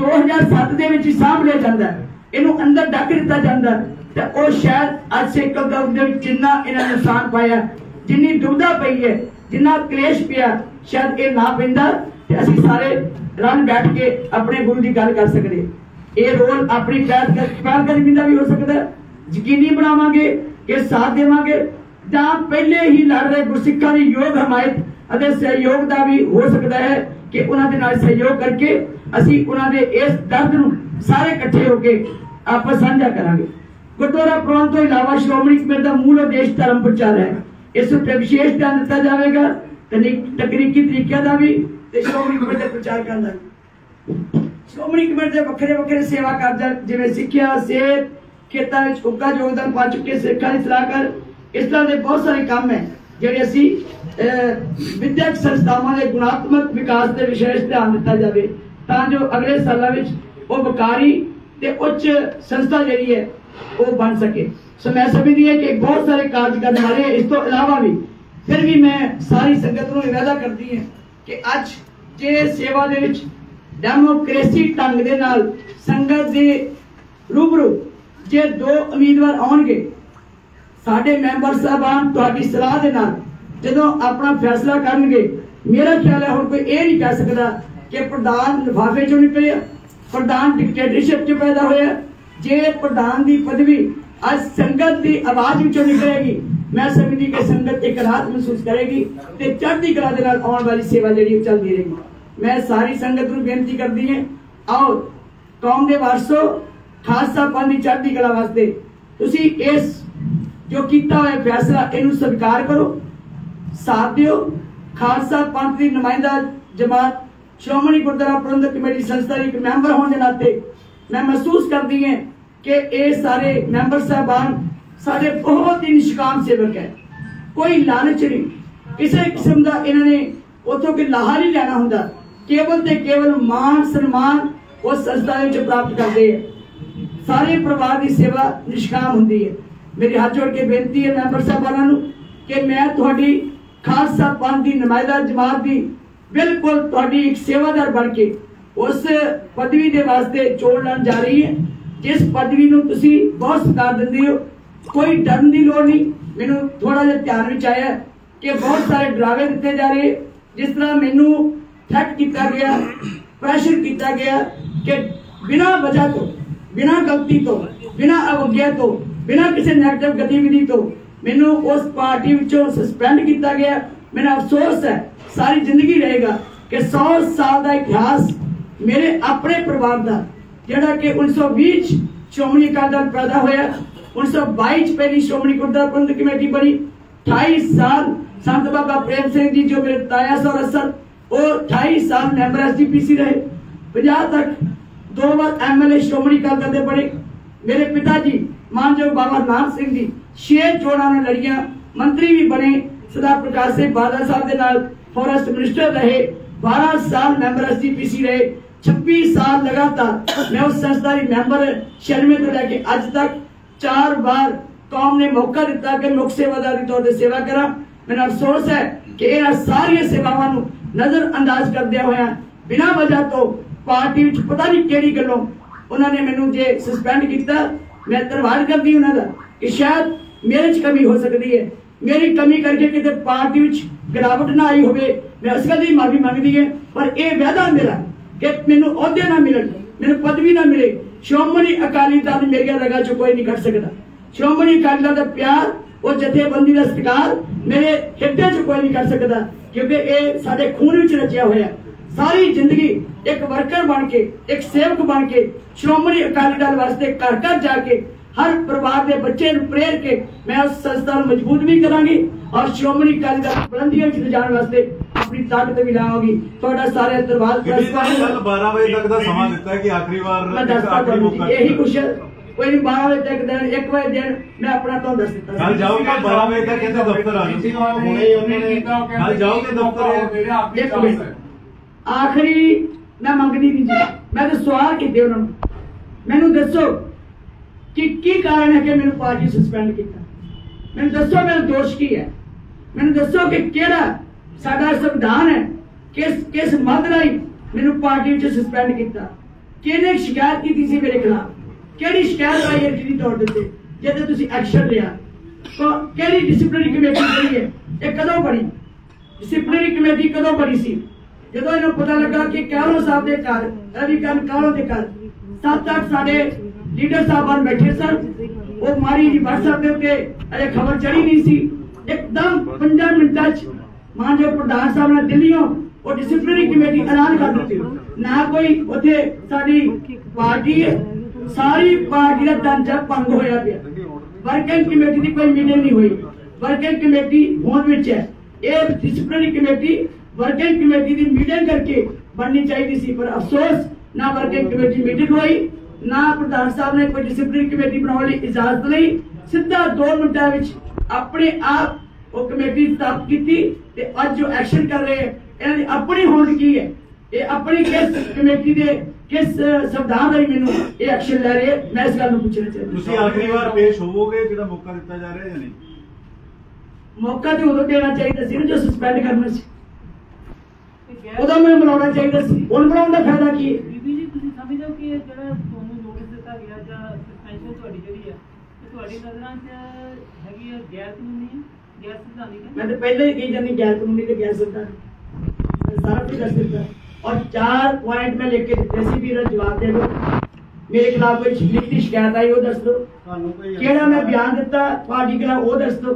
2007 ਦੇ ਵਿੱਚ ਸਾਂਭ ਲਿਆ ਜਾਂਦਾ ਇਹਨੂੰ ਅੰਦਰ ਡੱਕ ਦਿੱਤਾ ਜਾਂਦਾ ਤਾਂ ਉਹ ਸ਼ਾਇਦ ਅੱਜ ਸੇਕਲ ਗਵ ਦੇ ਵਿੱਚ ਜਿੰਨਾ ਇਹਨਾਂ ਨੇ ਨੁਕਸਾਨ ਪਾਇਆ ਜਿੰਨੀ ਦੁਬਦਾ ਪਈ ਹੈ, ਜਿੰਨਾ ਕਲੇਸ਼ ਪਿਆ, ਸ਼ਾਇਦ ਇਹ ਨਾ ਪੈਂਦਾ ਤੇ ਅਸੀਂ ਸਾਰੇ ਰਣ ਬੈਠ ਕੇ ਆਪਣੇ ਗੁਰੂ ਦੀ ਗੱਲ ਕਰ ਸਕਦੇ ਇਹ ਰੋਲ ਆਪਣੀ ਪਹਿਲ ਪਹਿਲਕਦਮੀ ਦਾ ਵੀ ਹੋ ਸਕਦਾ ਯਕੀਨੀ ਬਣਾਵਾਂਗੇ ਕਿ ਸਾਥ ਦੇਵਾਂਗੇ। ਜਾਂ ਪਹਿਲੇ ਹੀ ਲੜ ਰਹੇ ਗੁਰਸਿੱਖਾਂ ਦੀ ਯੋਗ ਹਮਾਇਤ ਅਤੇ ਸਹਿਯੋਗ ਦਾ ਵੀ ਹੋ ਸਕਦਾ ਹੈ ਕਿ ਉਹਨਾਂ ਦੇ ਨਾਲ ਸਹਿਯੋਗ ਕਰਕੇ ਅਸੀਂ ਉਹਨਾਂ ਦੇ ਇਸ ਦਰਦ ਨੂੰ ਸਾਰੇ ਇਕੱਠੇ ਹੋ ਕੇ ਆਪਸ ਸਾਂਝਾ ਕਰਾਂਗੇ। ਗੁਰਦੁਆਰਾ ਪ੍ਰਬੰਧ ਤੋਂ ਇਲਾਵਾ ਸ਼੍ਰੋਮਣੀ ਕਮੇਟੀ ਦਾ ਮੂਲ ਉਦੇਸ਼ ਧਰਮ ਪ੍ਰਚਾਰ ਹੈ। ਇਸ ਉੱਤੇ ਵਿਸ਼ੇਸ਼ ਧਿਆਨ ਦਿੱਤਾ ਜਾਵੇਗਾ ਤਕਨੀਕੀ ਤਰੀਕਿਆਂ ਦਾ ਵੀ ਤੇ ਸ਼੍ਰੋਮਣੀ ਕਮੇਟੀ ਦੇ ਪ੍ਰਚਾਰ ਕਰਨ ਦਾ ਸ਼੍ਰੋਮਣੀ ਕਮੇਟੀ ਦੇ ਵੱਖਰੇ ਵੱਖਰੇ ਸੇਵਾ ਕਾਰਜ ਜਿਵੇਂ ਸਿੱਖਿਆ, ਸਿਹਤ, ਖੇਤਾਂ ਵਿੱਚ ਉੱਗਾ ਯੋਗਦਾਨ ਪਾ ਚੁੱਕੇ ਸਿੱਖਾਂ ਦੀ ਸਲਾਹਕਾਰ। ਇਸ ਤਰ੍ਹਾਂ ਦੇ ਬਹੁਤ ਸਾਰੇ ਕੰਮ ਹੈ। ਜਿਹੜੇ ਅਸੀਂ ਵਿਦਿਅਕ ਸੰਸਥਾਵਾਂ ਦੇ ਗੁਣਾਤਮਕ ਵਿਕਾਸ ਤੇ ਵਿਸ਼ੇਸ਼ ਧਿਆਨ ਦਿੱਤਾ ਜਾਵੇ, ਤਾਂ ਜੋ ਅਗਲੇ ਸਾਲਾਂ ਵਿੱਚ ਉਹ ਵਕਾਰੀ ਤੇ ਉੱਚ ਸੰਸਥਾ ਜਿਹੜੀ ਹੈ, ਉਹ ਬਣ ਸਕੇ। ਸੋ ਮੈਂ ਸਮਝਦੀ ਹਾਂ ਕਿ ਬਹੁਤ ਸਾਰੇ ਕਾਰਜ ਕਰਨ ਵਾਲੇ ਇਸ ਤੋਂ ਇਲਾਵਾ ਵੀ, ਫਿਰ ਵੀ ਮੈਂ ਸਾਰੀ ਸੰਗਤ ਨੂੰ ਇਹ ਕਰਦੀ ਹਾਂ ਕਿ ਅੱਜ ਜੇ ਸੇਵਾ ਦੇ ਵਿੱਚ ਡੈਮੋਕ੍ਰੇਸੀ ਢੰਗ ਦੇ ਨਾਲ ਸੰਗਤ ਦੇ ਰੂਬਰੂ ਜੇ ਦੋ ਉਮੀਦਵਾਰ ਆਉਣਗੇ ਸਾਡੇ ਮੈਂਬਰ ਸਾਹਿਬਾਨ ਤੁਹਾਡੀ ਸਲਾਹ ਦੇ ਨਾਲ ਜਦੋਂ ਆਪਣਾ ਫੈਸਲਾ ਕਰਨਗੇ, ਮੇਰਾ ਖਿਆਲ ਹੈ ਹੁਣ ਕੋਈ ਇਹ ਨਹੀਂ ਕਹਿ ਸਕਦਾ ਕਿ ਪ੍ਰਧਾਨ ਲਿਫਾਫੇ ਚੋਂ ਨਿਕਲਿਆ ਪ੍ਰਧਾਨ ਡਿਕਟੇਟਰਸ਼ਿਪ ਚ ਪੈਦਾ ਹੋਇਆ ਜੇ ਪ੍ਰਧਾਨ ਦੀ ਪਦਵੀ ਅੱਜ ਸੰਗਤ ਦੀ ਆਵਾਜ਼ ਵਿੱਚੋਂ ਨਿਕਲੇਗੀ, ਮੈਂ ਸਮਝਦੀ ਕਿ ਸੰਗਤ ਇੱਕ ਰਾਹਤ ਮਹਿਸੂਸ ਕਰੇਗੀ ਤੇ ਚੜ੍ਹਦੀ ਕਲਾ ਦੇ ਨਾਲ ਆਉਣ ਵਾਲੀ ਸੇਵਾ ਜਿਹੜੀ ਚੱਲਦੀ ਰਹੇਗੀ। ਮੈਂ ਸਾਰੀ ਸੰਗਤ ਨੂੰ ਬੇਨਤੀ ਕਰਦੀ ਹਾਂ, ਆਓ, ਕੌਮ ਦੇ ਵਾਰਸੋ, ਖਾਲਸਾ ਪੰਥ ਦੀ ਚੜ੍ਹਦੀ ਕਲਾ ਵਾਸਤੇ ਤੁਸੀਂ ਇਸ ਜੋ ਕੀਤਾ ਹੋਇਆ ਫੈਸਲਾ, ਇਹਨੂੰ ਸਵੀਕਾਰ ਕਰੋ, ਸਾਥ ਦਿਓ। ਖਾਲਸਾ ਪੰਥ ਦੀ ਨੁਮਾਇੰਦਾ ਜਮਾਤ, ਸ਼੍ਰੋਮਣੀ ਗੁਰਦੁਆਰਾ ਪ੍ਰਬੰਧਕ ਕਮੇਟੀ ਸੰਸਥਾ ਦੀ ਇੱਕ ਮੈਂਬਰ ਹੋਣ ਦੇ ਨਾਤੇ ਮੈਂ ਮਹਿਸੂਸ ਕਰਦੀ ਹਾਂ ਕਿ ਇਹ ਸਾਰੇ ਮੈਂਬਰ ਸਾਹਿਬਾਨ ਸਾਡੇ ਬਹੁਤ ਹੀ ਨਿਸ਼ਕਾਮ ਸੇਵਕ ਹੈ। ਕੋਈ ਲਾਲਚ ਨਹੀਂ। ਕਿਸੇ ਕਿਸਮ ਦਾ ਇਹਨਾਂ ਨੇ ਉਥੋਂ ਕੋਈ ਲਾਹਾ ਨਹੀਂ ਲੈਣਾ ਹੁੰਦਾ। ਕੇਵਲ ਤੇ ਕੇਵਲ ਮਾਨ ਸਨਮਾਨ ਉਸ ਸੰਸਥਾ ਵਿੱਚ ਪ੍ਰਾਪਤ ਕਰਦੇ ਹੈ ਸਾਰੇ ਪਰਿਵਾਰ ਦੀ ਸੇਵਾ ਨਿਸ਼ਕਾਮ ਹੁੰਦੀ ਹੈ। ਮੇਰੀ ਹੱਥ ਜੋੜ ਕੇ ਬੇਨਤੀ ਹੈ ਮੈਂਬਰ ਸਾਹਿਬਾਨਾਂ ਨੂੰ ਕਿ ਮੈਂ ਤੁਹਾਡੀ ਖਾਲਸਾ ਪੰਥ ਦੀ ਨੁਮਾਇੰਦਾ ਜਮਾਤ ਦੀ ਬਿਲਕੁਲ ਤੁਹਾਡੀ ਇੱਕ ਸੇਵਾਦਾਰ ਬਣ ਕੇ ਉਸ ਪਦਵੀ ਦੇ ਵਾਸਤੇ ਚੋਣ ਲੜਨ ਜਾ ਰਹੀ ਹੈ। ਜਿਸ ਪਦਵੀ ਨੂੰ ਤੁਸੀਂ ਬਹੁਤ ਸਤਿਕਾਰ ਦਿੰਦੇ ਹੋ। ਕੋਈ ਡਰਨ ਦੀ ਲੋੜ ਨਹੀਂ। ਮੈਨੂੰ ਥੋੜਾ ਜਿਹਾ ਧਿਆਨ ਵਿੱਚ ਆਇਆ ਕਿ ਬਹੁਤ ਸਾਰੇ ਡਰਾਵੇ ਦਿੱਤੇ ਜਾ ਰਹੇ। ਜਿਸ ਤਰ੍ਹਾਂ ਮੈਨੂੰ ਥ੍ਰੈਟ ਕੀਤਾ ਗਿਆ ਪ੍ਰੈਸ਼ਰ ਕੀਤਾ ਗਿਆ ਕਿ ਬਿਨਾਂ ਵਜ੍ਹਾ ਤੋਂ, ਬਿਨਾਂ ਗਲਤੀ ਤੋਂ, ਬਿਨਾਂ ਅਵਗਿਆ ਤੋਂ ਬਿਨਾਂ ਕਿਸੇ ਨੈਗੇਟਿਵ ਗਤੀਵਿਧੀ ਤੋਂ ਮੈਨੂੰ ਉਸ ਪਾਰਟੀ ਵਿੱਚੋਂ ਸਸਪੈਂਡ ਕੀਤਾ ਗਿਆ। ਮੈਨੂੰ ਅਫਸੋਸ ਹੈ, ਸਾਰੀ ਜ਼ਿੰਦਗੀ ਰਹੇਗਾ ਕਿ 100 ਸਾਲ ਦਾ ਇਤਿਹਾਸ ਮੇਰੇ ਆਪਣੇ ਪਰਿਵਾਰ ਦਾ, ਜਿਹੜਾ ਕਿ 1920 ਚ ਸ਼੍ਰੋਮਣੀ ਅਕਾਲੀ ਪੈਦਾ ਹੋਇਆ 1922 ਚ ਪਹਿਲੀ ਸ਼੍ਰੋਮਣੀ ਗੁਰਦੁਆਰਾ ਪ੍ਰਬੰਧਕ ਕਮੇਟੀ ਬਣੀ 28 ਸਾਲ ਸੰਤ ਬਾਬਾ ਪ੍ਰੇਮ ਸਿੰਘ ਜੀ, ਜੋ ਮੇਰੇ ਤਾਇਆ ਸੌਰ ਅਸਰ ਉਹ 28 ਸਾਲ ਮੈਂਬਰ ਐਸਜੀਪੀਸੀ ਰਹੇ। 50 ਤੱਕ ਦੋ ਵਾਰ ਐਮਐਲਏ ਸ਼੍ਰੋਮਣੀ ਅਕਾਲੀ ਦਲ ਦੇ ਬਣੇ। ਮੇਰੇ ਪਿਤਾ ਜੀ ਮਾਨਯੋਗ ਬਾਬਾ ਨਾਮ ਸਿੰਘ ਜੀ, ਛੇ ਚੋਣਾਂ ਨੇ ਲੜੀਆਂ, ਮੰਤਰੀ ਵੀ ਬਣੇ, ਸਰਦਾਰ ਪ੍ਰਕਾਸ਼ ਸਿੰਘ ਬਾਦਲ ਸਾਹਿਬ ਦੇ ਨਾਲ ਫੋਰੈਸਟ ਮਿਨਿਸਟਰ ਰਹੇ 12 ਸਾਲ ਮੈਂਬਰ ਐਸਜੀਪੀਸੀ ਰਹੇ 26 ਸਾਲ ਲਗਾਤਾਰ ਮੈਂ ਉਸ ਸੰਸਥਾ ਦੀ ਮੈਂਬਰ 96 ਤੋਂ ਲੈ ਕੇ ਅੱਜ ਤੱਕ ਚਾਰ ਵਾਰ ਕੌਮ ਨੇ ਮੌਕਾ ਦਿੱਤਾ ਕਿ ਮੁੱਖ ਸੇਵਾਦਾਰ ਦੇ ਤੌਰ ਤੇ ਸੇਵਾ ਕਰਾਂ। ਮੈਨੂੰ ਅਫਸੋਸ ਹੈ ਕਿ ਇਹਨਾਂ ਸਾਰੀਆਂ ਸੇਵਾਵਾਂ ਨੂੰ ਨਜ਼ਰ ਅੰਦਾਜ਼ ਕਰਦਿਆਂ ਹੋਇਆਂ ਬਿਨਾਂ ਵਜ੍ਹਾ ਤੋਂ ਪਾਰਟੀ ਵਿੱਚ ਪਤਾ ਨਹੀਂ ਕਿਹੜੀ ਗੱਲੋਂ ਉਹਨਾਂ ਨੇ ਮੈਨੂੰ ਜੇ ਸਸਪੈਂਡ ਕੀਤਾ ਮੈਂ ਧੰਨਵਾਦ ਕਰਦੀ ਉਹਨਾਂ ਦਾ ਕਿ ਸ਼ਾਇਦ ਮੇਰੇ 'ਚ ਕਮੀ ਹੋ ਸਕਦੀ ਹੈ। ਮੇਰੀ ਕਮੀ ਕਰਕੇ ਕਿਤੇ ਪਾਰਟੀ ਵਿੱਚ ਗਿਰਾਵਟ ਨਾ ਆਈ ਹੋਵੇ, ਮੈਂ ਉਸ ਗੱਲ ਦੀ ਮਾਫੀ ਮੰਗਦੀ ਹੈ। ਪਰ ਇਹ ਵਾਅਦਾ ਮੇਰਾ ਕਿ ਮੈਨੂੰ ਅਹੁਦੇ ਨਾ ਮਿਲਣ, ਮੈਨੂੰ ਪਦਵੀ ਨਾ ਮਿਲੇ। ਸ਼੍ਰੋਮਣੀ ਅਕਾਲੀ ਦਲ ਮੇਰੀਆਂ ਰਗਾ ਚ ਕੋਈ ਨਹੀਂ ਕੱਢ ਸਕਦਾ। ਸ਼੍ਰੋਮਣੀ ਅਕਾਲੀ ਦਲ ਦਾ ਪਿਆਰ, ਉਹ ਜਥੇਬੰਦੀ ਦਾ ਸਤਿਕਾਰ ਮੇਰੇ ਹਿੱਤੇ 'ਚ ਕੋਈ ਨਹੀਂ ਕਰ ਸਕਦਾ, ਕਿਉਂਕਿ ਇਹ ਸਾਡੇ ਖੂਨ ਵਿੱਚ ਰਚਿਆ ਹੋਇਆ ਸਾਰੀ ਜ਼ਿੰਦਗੀ ਇੱਕ ਵਰਕਰ ਬਣ ਕੇ ਇੱਕ ਸੇਵਕ ਬਣ ਕੇ ਸ਼੍ਰੋਮਣੀ ਅਕਾਲੀ ਦਲ ਵਾਸਤੇ ਘਰ ਘਰ ਜਾ ਕੇ ਹਰ ਪਰਿਵਾਰ ਦੇ ਬੱਚੇ ਨੂੰ ਪ੍ਰੇਰ ਕੇ ਮੈਂ ਉਸ ਸੰਸਥਾ ਨੂੰ ਮਜ਼ਬੂਤ ਵੀ ਕਰਾਂਗੀ ਔਰ ਸ਼੍ਰੋਮਣੀ ਅਕਾਲੀ ਦਲ ਬੁਲੰਦੀਆਂ ਵਿੱਚ ਲਿਜਾਣ ਵਾਸਤੇ ਆਪਣੀ ਤਾਕਤ ਵੀ ਲਾਵਾਂਗੀ। ਤੁਹਾਡਾ ਸਾਰੇ ਜੀ ਨੇ ਕੱਲ 12 ਵਜੇ ਤੱਕ ਦਾ ਸਮਾਂ ਦਿੱਤਾ ਹੈ ਕਿ ਆਖਰੀ ਵਾਰ ਮੈਂ ਦੱਸਦਾ ਤੁਹਾਨੂੰ ਇਹੀ ਕੁਛ ਕੋਈ ਨਹੀਂ 12 ਵਜੇ ਤੱਕ ਦਿਨ 1 ਵਜੇ ਦਿਨ ਮੈਂ ਆਪਣਾ ਤੁਹਾਨੂੰ ਦੱਸ ਦਿੱਤਾ। ਕੱਲ ਜਾਓਗੇ 12 ਵਜੇ ਤੱਕ ਇੱਥੇ ਦਫ਼ਤਰ ਆ ਜਾਓ। ਹੁਣੇ ਉਹਨੇ ਕੀਤਾ ਕੱਲ ਜਾਓਗੇ ਦਫ਼ਤਰ ਮੇਰੇ ਆਪਣੀ ਹੈ ਆਖਰੀ ਮੈਂ ਮੰਗਦੀ ਨਹੀਂ ਜੀ। ਮੈਂ ਤਾਂ ਸਵਾਲ ਕੀਤੇ ਉਹਨਾਂ ਨੂੰ। ਮੈਨੂੰ ਦੱਸੋ ਕਿ ਕੀ ਕਾਰਨ ਹੈ ਕਿ ਮੈਨੂੰ ਪਾਰਟੀ ਸਸਪੈਂਡ ਕੀਤਾ? ਮੈਨੂੰ ਦੱਸੋ ਮੇਰਾ ਦੋਸ਼ ਕੀ ਹੈ? ਮੈਨੂੰ ਦੱਸੋ ਕਿ ਕਿਹੜਾ ਸਾਡਾ ਸੰਵਿਧਾਨ ਹੈ? ਕਿਸ ਕਿਸ ਮਦ ਰਾਹੀਂ ਮੈਨੂੰ ਪਾਰਟੀ ਵਿੱਚ ਸਸਪੈਂਡ ਕੀਤਾ? ਕਿਹਨੇ ਸ਼ਿਕਾਇਤ ਕੀਤੀ ਸੀ ਮੇਰੇ ਖਿਲਾਫ? ਕਿਹੜੀ ਸ਼ਿਕਾਇਤ ਆਈ ਹੈ ਜਿਹਦੀ ਤੌਰ ਤੇ ਉੱਤੇ? ਜਦੋਂ ਤੁਸੀਂ ਐਕਸ਼ਨ ਲਿਆ। ਤਾਂ ਕਿਹੜੀ ਡਿਸਪਲਿਨਰੀ ਕਮੇਟੀ ਬਣੀ ਹੈ? ਇਹ ਕਦੋਂ ਬਣੀ? ਡਿਸਪਲਿਨਰੀ ਕਮੇਟੀ ਕਦੋਂ ਬਣੀ ਸੀ? ਜਦੋਂ ਇਹਨੂੰ ਪਤਾ ਲੱਗਾ ਕਿ ਕਾਲੋ ਸਾਹਿਬ ਦੇ ਘਰ ਰਵੀ ਕਾਨ ਕਾਲੋ ਦੇ ਘਰ? ਸੱਤ ਅੱਠ ਸਾਡੇ ਲੀਡਰ ਸਾਹਿਬਾਨ ਬੈਠੇ ਸਨ। ਉਹ ਮਾਰੀ ਜੀ WhatsApp ਦੇ ਉੱਤੇ ਅਜੇ ਖਬਰ ਚੜੀ ਨਹੀਂ ਸੀ। ਇੱਕਦਮ 5 ਮਿੰਟਾਂ 'ਚ ਮਾਨਯੋਗ ਪ੍ਰਧਾਨ ਸਾਹਿਬ ਨੇ ਦਿੱਲੀੋਂ ਉਹ ਡਿਸਪਲਿਨਰੀ ਕਮੇਟੀ ਐਲਾਨ ਕਰ ਦਿੱਤੀ। ਨਾ ਕੋਈ ਉੱਥੇ ਸਾਡੀ ਪਾਰਟੀ ਹੈ। ਸਾਰੀ ਪਾਰਟੀ ਦਾ ਢਾਂਚਾ ਭੰਗ ਹੋਇਆ ਪਿਆ। ਵਰਕਿੰਗ ਕਮੇਟੀ ਦੀ ਕੋਈ ਮੀਟਿੰਗ ਨਹੀਂ ਹੋਈ। ਵਰਕਿੰਗ ਕਮੇਟੀ ਹੋਂਦ ਵਿੱਚ ਹੈ। ਇਹ ਡਿਸਪਲਿਨਰੀ ਕਮੇਟੀ ਵਰਕਿੰਗ ਕਮੇਟੀ ਦੀ ਮੀਟਿੰਗ ਕਰਕੇ ਬਣਨੀ ਚਾਹੀਦੀ ਸੀ ਪਰ ਅਫਸੋਸ ਨਾ ਵਰਕਿੰਗ ਕਮੇਟੀ ਮੀਟਿੰਗ ਹੋਈ ਨਾ ਪ੍ਰਧਾਨ ਸਾਹਿਬ ਨੇ ਕੋਈ ਡਿਸਪਲਿਨਰੀ ਕਮੇਟੀ ਬਣਾਉਣ ਲਈ ਇਜਾਜ਼ਤ ਲਈ ਸਿੱਧਾ 2 ਮਿੰਟਾਂ ਵਿੱਚ ਆਪਣੇ ਆਪ ਉਹ ਕਮੇਟੀ ਸਥਾਪਿਤ ਕੀਤੀ ਤੇ ਅੱਜ ਜੋ ਐਕਸ਼ਨ ਕਰ ਰਹੇ ਇਹਨਾਂ ਦੀ ਆਪਣੀ ਹੋਂਦ ਕੀ ਹੈ? ਇਹ ਆਪਣੀ ਕਿਸ ਕਮੇਟੀ ਦੇ ਕਿਸ ਸੰਵਿਧਾਨ ਰਾਹੀਂ ਮੈਨੂੰ ਇਹ ਐਕਸ਼ਨ ਲੈ ਰਹੇ? ਮੈਂ ਇਸ ਗੱਲ ਨੂੰ ਪੁੱਛਣਾ ਚਾਹੁੰਦਾ ਤੁਸੀਂ ਆਖਰੀ ਵਾਰ ਪੇਸ਼ ਹੋਵੋਗੇ ਜਿਹੜਾ ਮੌਕਾ ਦਿੱਤਾ ਜਾ ਰਿਹਾ ਜਾਂ ਨਹੀਂ? ਮੌਕਾ ਤੇ ਉਦੋਂ ਦੇਣਾ ਚਾਹੀਦਾ ਸੀ ਨਾ ਜੋ ਸਸਪੈਂਡ ਕਰਨਾ ਸੀ ਉਦੋਂ ਮੈਂ ਬੁਲਾਉਣਾ ਚਾਹੀਦਾ ਸੀ। ਹੁਣ ਬਣਾਉਣ ਦਾ ਫਾਇਦਾ ਕੀ ਹੈ? ਬੀਬੀ ਜੀ ਤੁਸੀਂ ਸਮਝਦੇ ਹੋ ਕਿ ਇਹ ਜਿਹੜਾ ਤੁਹਾਨੂੰ ਨੋਟਿਸ ਦਿੱਤਾ ਗਿਆ ਜਾਂ ਸਸਪੈਂਸ਼ਨ ਤੁਹਾਡੀ ਜਿਹੜੀ ਹੈ ਇਹ ਤੁਹਾਡੀ ਨਜ਼ਰਾਂ 'ਚ ਹੈਗੀ ਹੈ ਗੈਰ ਕਾਨੂੰਨੀ ਹੈ ਗੈਰ ਸੰਵਿਧਾਨਿਕ ਹੈ ਮੈਂ ਤਾਂ ਪਹਿਲਾਂ ਹੀ ਕਹੀ ਜਾਂਦੀ ਗੈਰ ਕਾਨੂੰਨੀ ਤੇ ਗੈਰ ਮੈਂ ਸਾਰਾ ਕੁਝ ਦੱਸ ਦਿੱਤਾ। ਔਰ ਚਾਰ ਪੁਆਇੰਟ ਮੈਂ ਲਿਖ ਕੇ ਦਿੱਤੇ ਸੀ ਵੀ ਇਹਦਾ ਜਵਾਬ ਦੇ ਦਿਓ। ਮੇਰੇ ਖਿਲਾਫ ਕੋਈ ਲਿਖਤੀ ਸ਼ਿਕਾਇਤ ਆਈ ਉਹ ਦੱਸ ਦਿਓ। ਤੁਹਾਨੂੰ ਕੋਈ ਕਿਹੜਾ ਮੈਂ ਬਿਆਨ ਦਿੱਤਾ ਪਾਰਟੀ ਖਿਲਾਫ ਉਹ ਦੱਸ ਦਿਓ।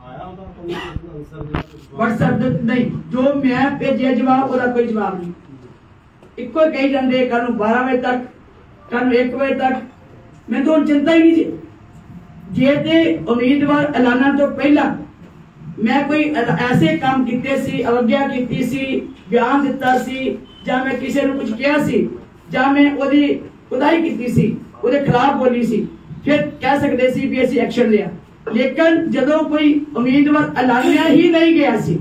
ਤੁਹਾਨੂੰ WhatsApp ਦੇ ਨਹੀਂ, ਜੋ ਮੈਂ ਭੇਜਿਆ ਜਵਾਬ, ਉਹਦਾ ਕੋਈ ਜਵਾਬ ਨਹੀਂ। ਇੱਕੋ ਕਹੀ ਜਾਂਦੇ ਕੱਲ ਨੂੰ 12 ਵਜੇ ਤੱਕ ਕੱਲ ਨੂੰ 1 ਵਜੇ ਤੱਕ। ਮੈਨੂੰ ਤਾਂ ਚਿੰਤਾ ਹੀ ਨਹੀਂ ਜੀ ਜੇ ਤੇ ਉਮੀਦਵਾਰ ਐਲਾਨਾਂ ਤੋਂ ਪਹਿਲਾਂ ਮੈਂ ਕੋਈ ਐਸੇ ਕੰਮ ਕੀਤੇ ਸੀ ਅਵਗਿਆ ਕੀਤੀ ਸੀ, ਬਿਆਨ ਦਿੱਤਾ ਸੀ, ਜਾਂ ਮੈਂ ਕਿਸੇ ਨੂੰ ਕੁਝ ਕਿਹਾ ਸੀ, ਜਾਂ ਮੈਂ ਉਹਦੀ ਉਦਾਈ ਕੀਤੀ ਸੀ, ਉਹਦੇ ਖਿਲਾਫ ਬੋਲੀ ਸੀ, ਫਿਰ ਕਹਿ ਸਕਦੇ ਸੀ ਵੀ ਅਸੀਂ ਐਕਸ਼ਨ ਲਿਆ। ਲੇਕਿਨ ਜਦੋਂ ਕੋਈ ਉਮੀਦਵਾਰ ਐਲਾਨਿਆ ਹੀ ਨਹੀਂ ਗਿਆ ਸੀ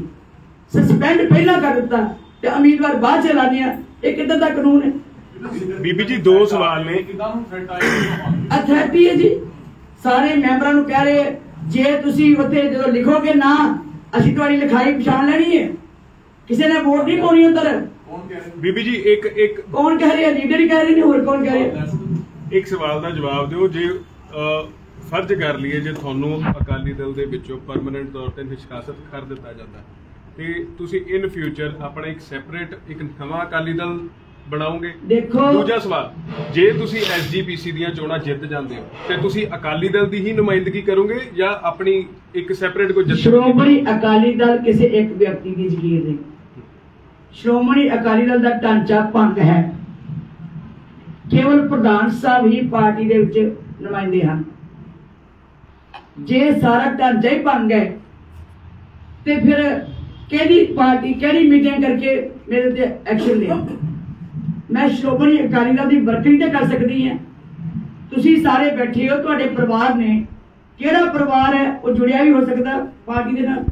ਸਸਪੈਂਡ ਪਹਿਲਾਂ ਕਰ ਦਿੱਤਾ ਤੇ ਉਮੀਦਵਾਰ ਬਾਅਦ ਚ ਐਲਾਨਿਆ ਇਹ ਕਿੱਦਾਂ ਦਾ ਕਾਨੂੰਨ ਹੈ? ਬੀਬੀ ਜੀ ਦੋ ਸਵਾਲ ਨੇ। ਅਥਾਰਟੀ ਹੈ ਜੀ। ਸਾਰੇ ਮੈਂਬਰਾਂ ਨੂੰ ਕਹਿ ਰਹੇ ਜੇ ਤੁਸੀਂ ਉੱਥੇ ਜਦੋਂ ਲਿਖੋਗੇ ਨਾ ਅਸੀਂ ਤੁਹਾਡੀ ਲਿਖਾਈ ਪਛਾਣ ਲੈਣੀ ਹੈ। ਕਿਸੇ ਨੇ ਵੋਟ ਨਹੀਂ ਪਾਉਣੀ ਉੱਧਰ। ਬੀਬੀ ਜੀ ਇੱਕ ਇੱਕ ਕੌਣ ਕਹਿ ਰਿਹਾ? ਲੀਡਰ ਹੀ ਕਹਿ ਰਹੇ ਨੇ ਹੋਰ ਕੌਣ ਕਹਿ ਰਿਹਾ? ਇੱਕ ਸਵਾਲ ਦਾ ਜਵਾਬ ਦਿਓ। ਜੇ ਫਰਜ਼ ਕਰ ਲਈਏ ਜੇ ਤੁਹਾਨੂੰ ਅਕਾਲੀ ਦਲ ਦੇ ਵਿੱਚੋਂ ਪਰਮਨੈਂਟ ਤੌਰ ਤੇ ਨਿਸ਼ਕਾਸਤ ਕਰ ਦਿੱਤਾ ਜਾਂਦਾ। ਤੇ ਤੁਸੀਂ ਇਨ ਫਿਊਚਰ ਆਪਣਾ ਇੱਕ ਸੈਪਰੇਟ ਇੱਕ ਨਵਾਂ ਅਕਾਲੀ ਦਲ ਬਣਾਓਗੇ? ਦੇਖੋ। ਦੂਜਾ ਸਵਾਲ ਜੇ ਤੁਸੀਂ ਐਸਜੀਪੀਸੀ ਦੀਆਂ ਚੋਣਾਂ ਜਿੱਤ ਜਾਂਦੇ ਹੋ ਤੇ ਤੁਸੀਂ ਅਕਾਲੀ ਦਲ ਦੀ ਹੀ ਨੁਮਾਇੰਦਗੀ ਕਰੋਗੇ ਜਾਂ ਆਪਣੀ ਇੱਕ ਸੈਪਰੇਟ ਕੋਈ ਜੱਥਾ ਸ਼੍ਰੋਮਣੀ ਅਕਾਲੀ ਦਲ ਕਿਸੇ ਇੱਕ ਵਿਅਕਤੀ ਦੀ ਜ਼ਗੀਰ ਨਹੀਂ। ਸ਼੍ਰੋਮਣੀ ਅਕਾਲੀ ਦਲ ਦਾ ਢਾਂਚਾ ਭੰਗ ਹੈ। ਕੇਵਲ ਪ੍ਰਧਾਨ ਸਾਹਿਬ ਹੀ ਪਾਰਟੀ ਦੇ ਵਿੱਚ ਨੁਮਾਇੰਦੇ ਹਨ। ਜੇ ਸਾਰਾ ਢਾਂਚਾ ਹੀ ਭੰਗ ਹੈ, ਤੇ ਫਿਰ ਕਿਹੜੀ ਪਾਰਟੀ, ਕਿਹੜੀ ਮੀਟਿੰਗ ਕਰਕੇ ਮੇਰੇ ਤੇ ਐਕਸ਼ਨ ਲਿਆ? ਮੈਂ ਸ਼੍ਰੋਮਣੀ ਅਕਾਲੀ ਦਲ ਦੀ ਵਰਕਿੰਗ ਤੇ ਕਰ ਸਕਦੀ ਹਾਂ। ਤੁਸੀਂ ਸਾਰੇ ਬੈਠੇ ਹੋ, ਤੁਹਾਡੇ ਪਰਿਵਾਰ ਨੇ। ਕਿਹੜਾ ਪਰਿਵਾਰ ਹੈ, ਉਹ ਜੁੜਿਆ ਵੀ ਹੋ ਸਕਦਾ ਪਾਰਟੀ ਦੇ ਨਾਲ?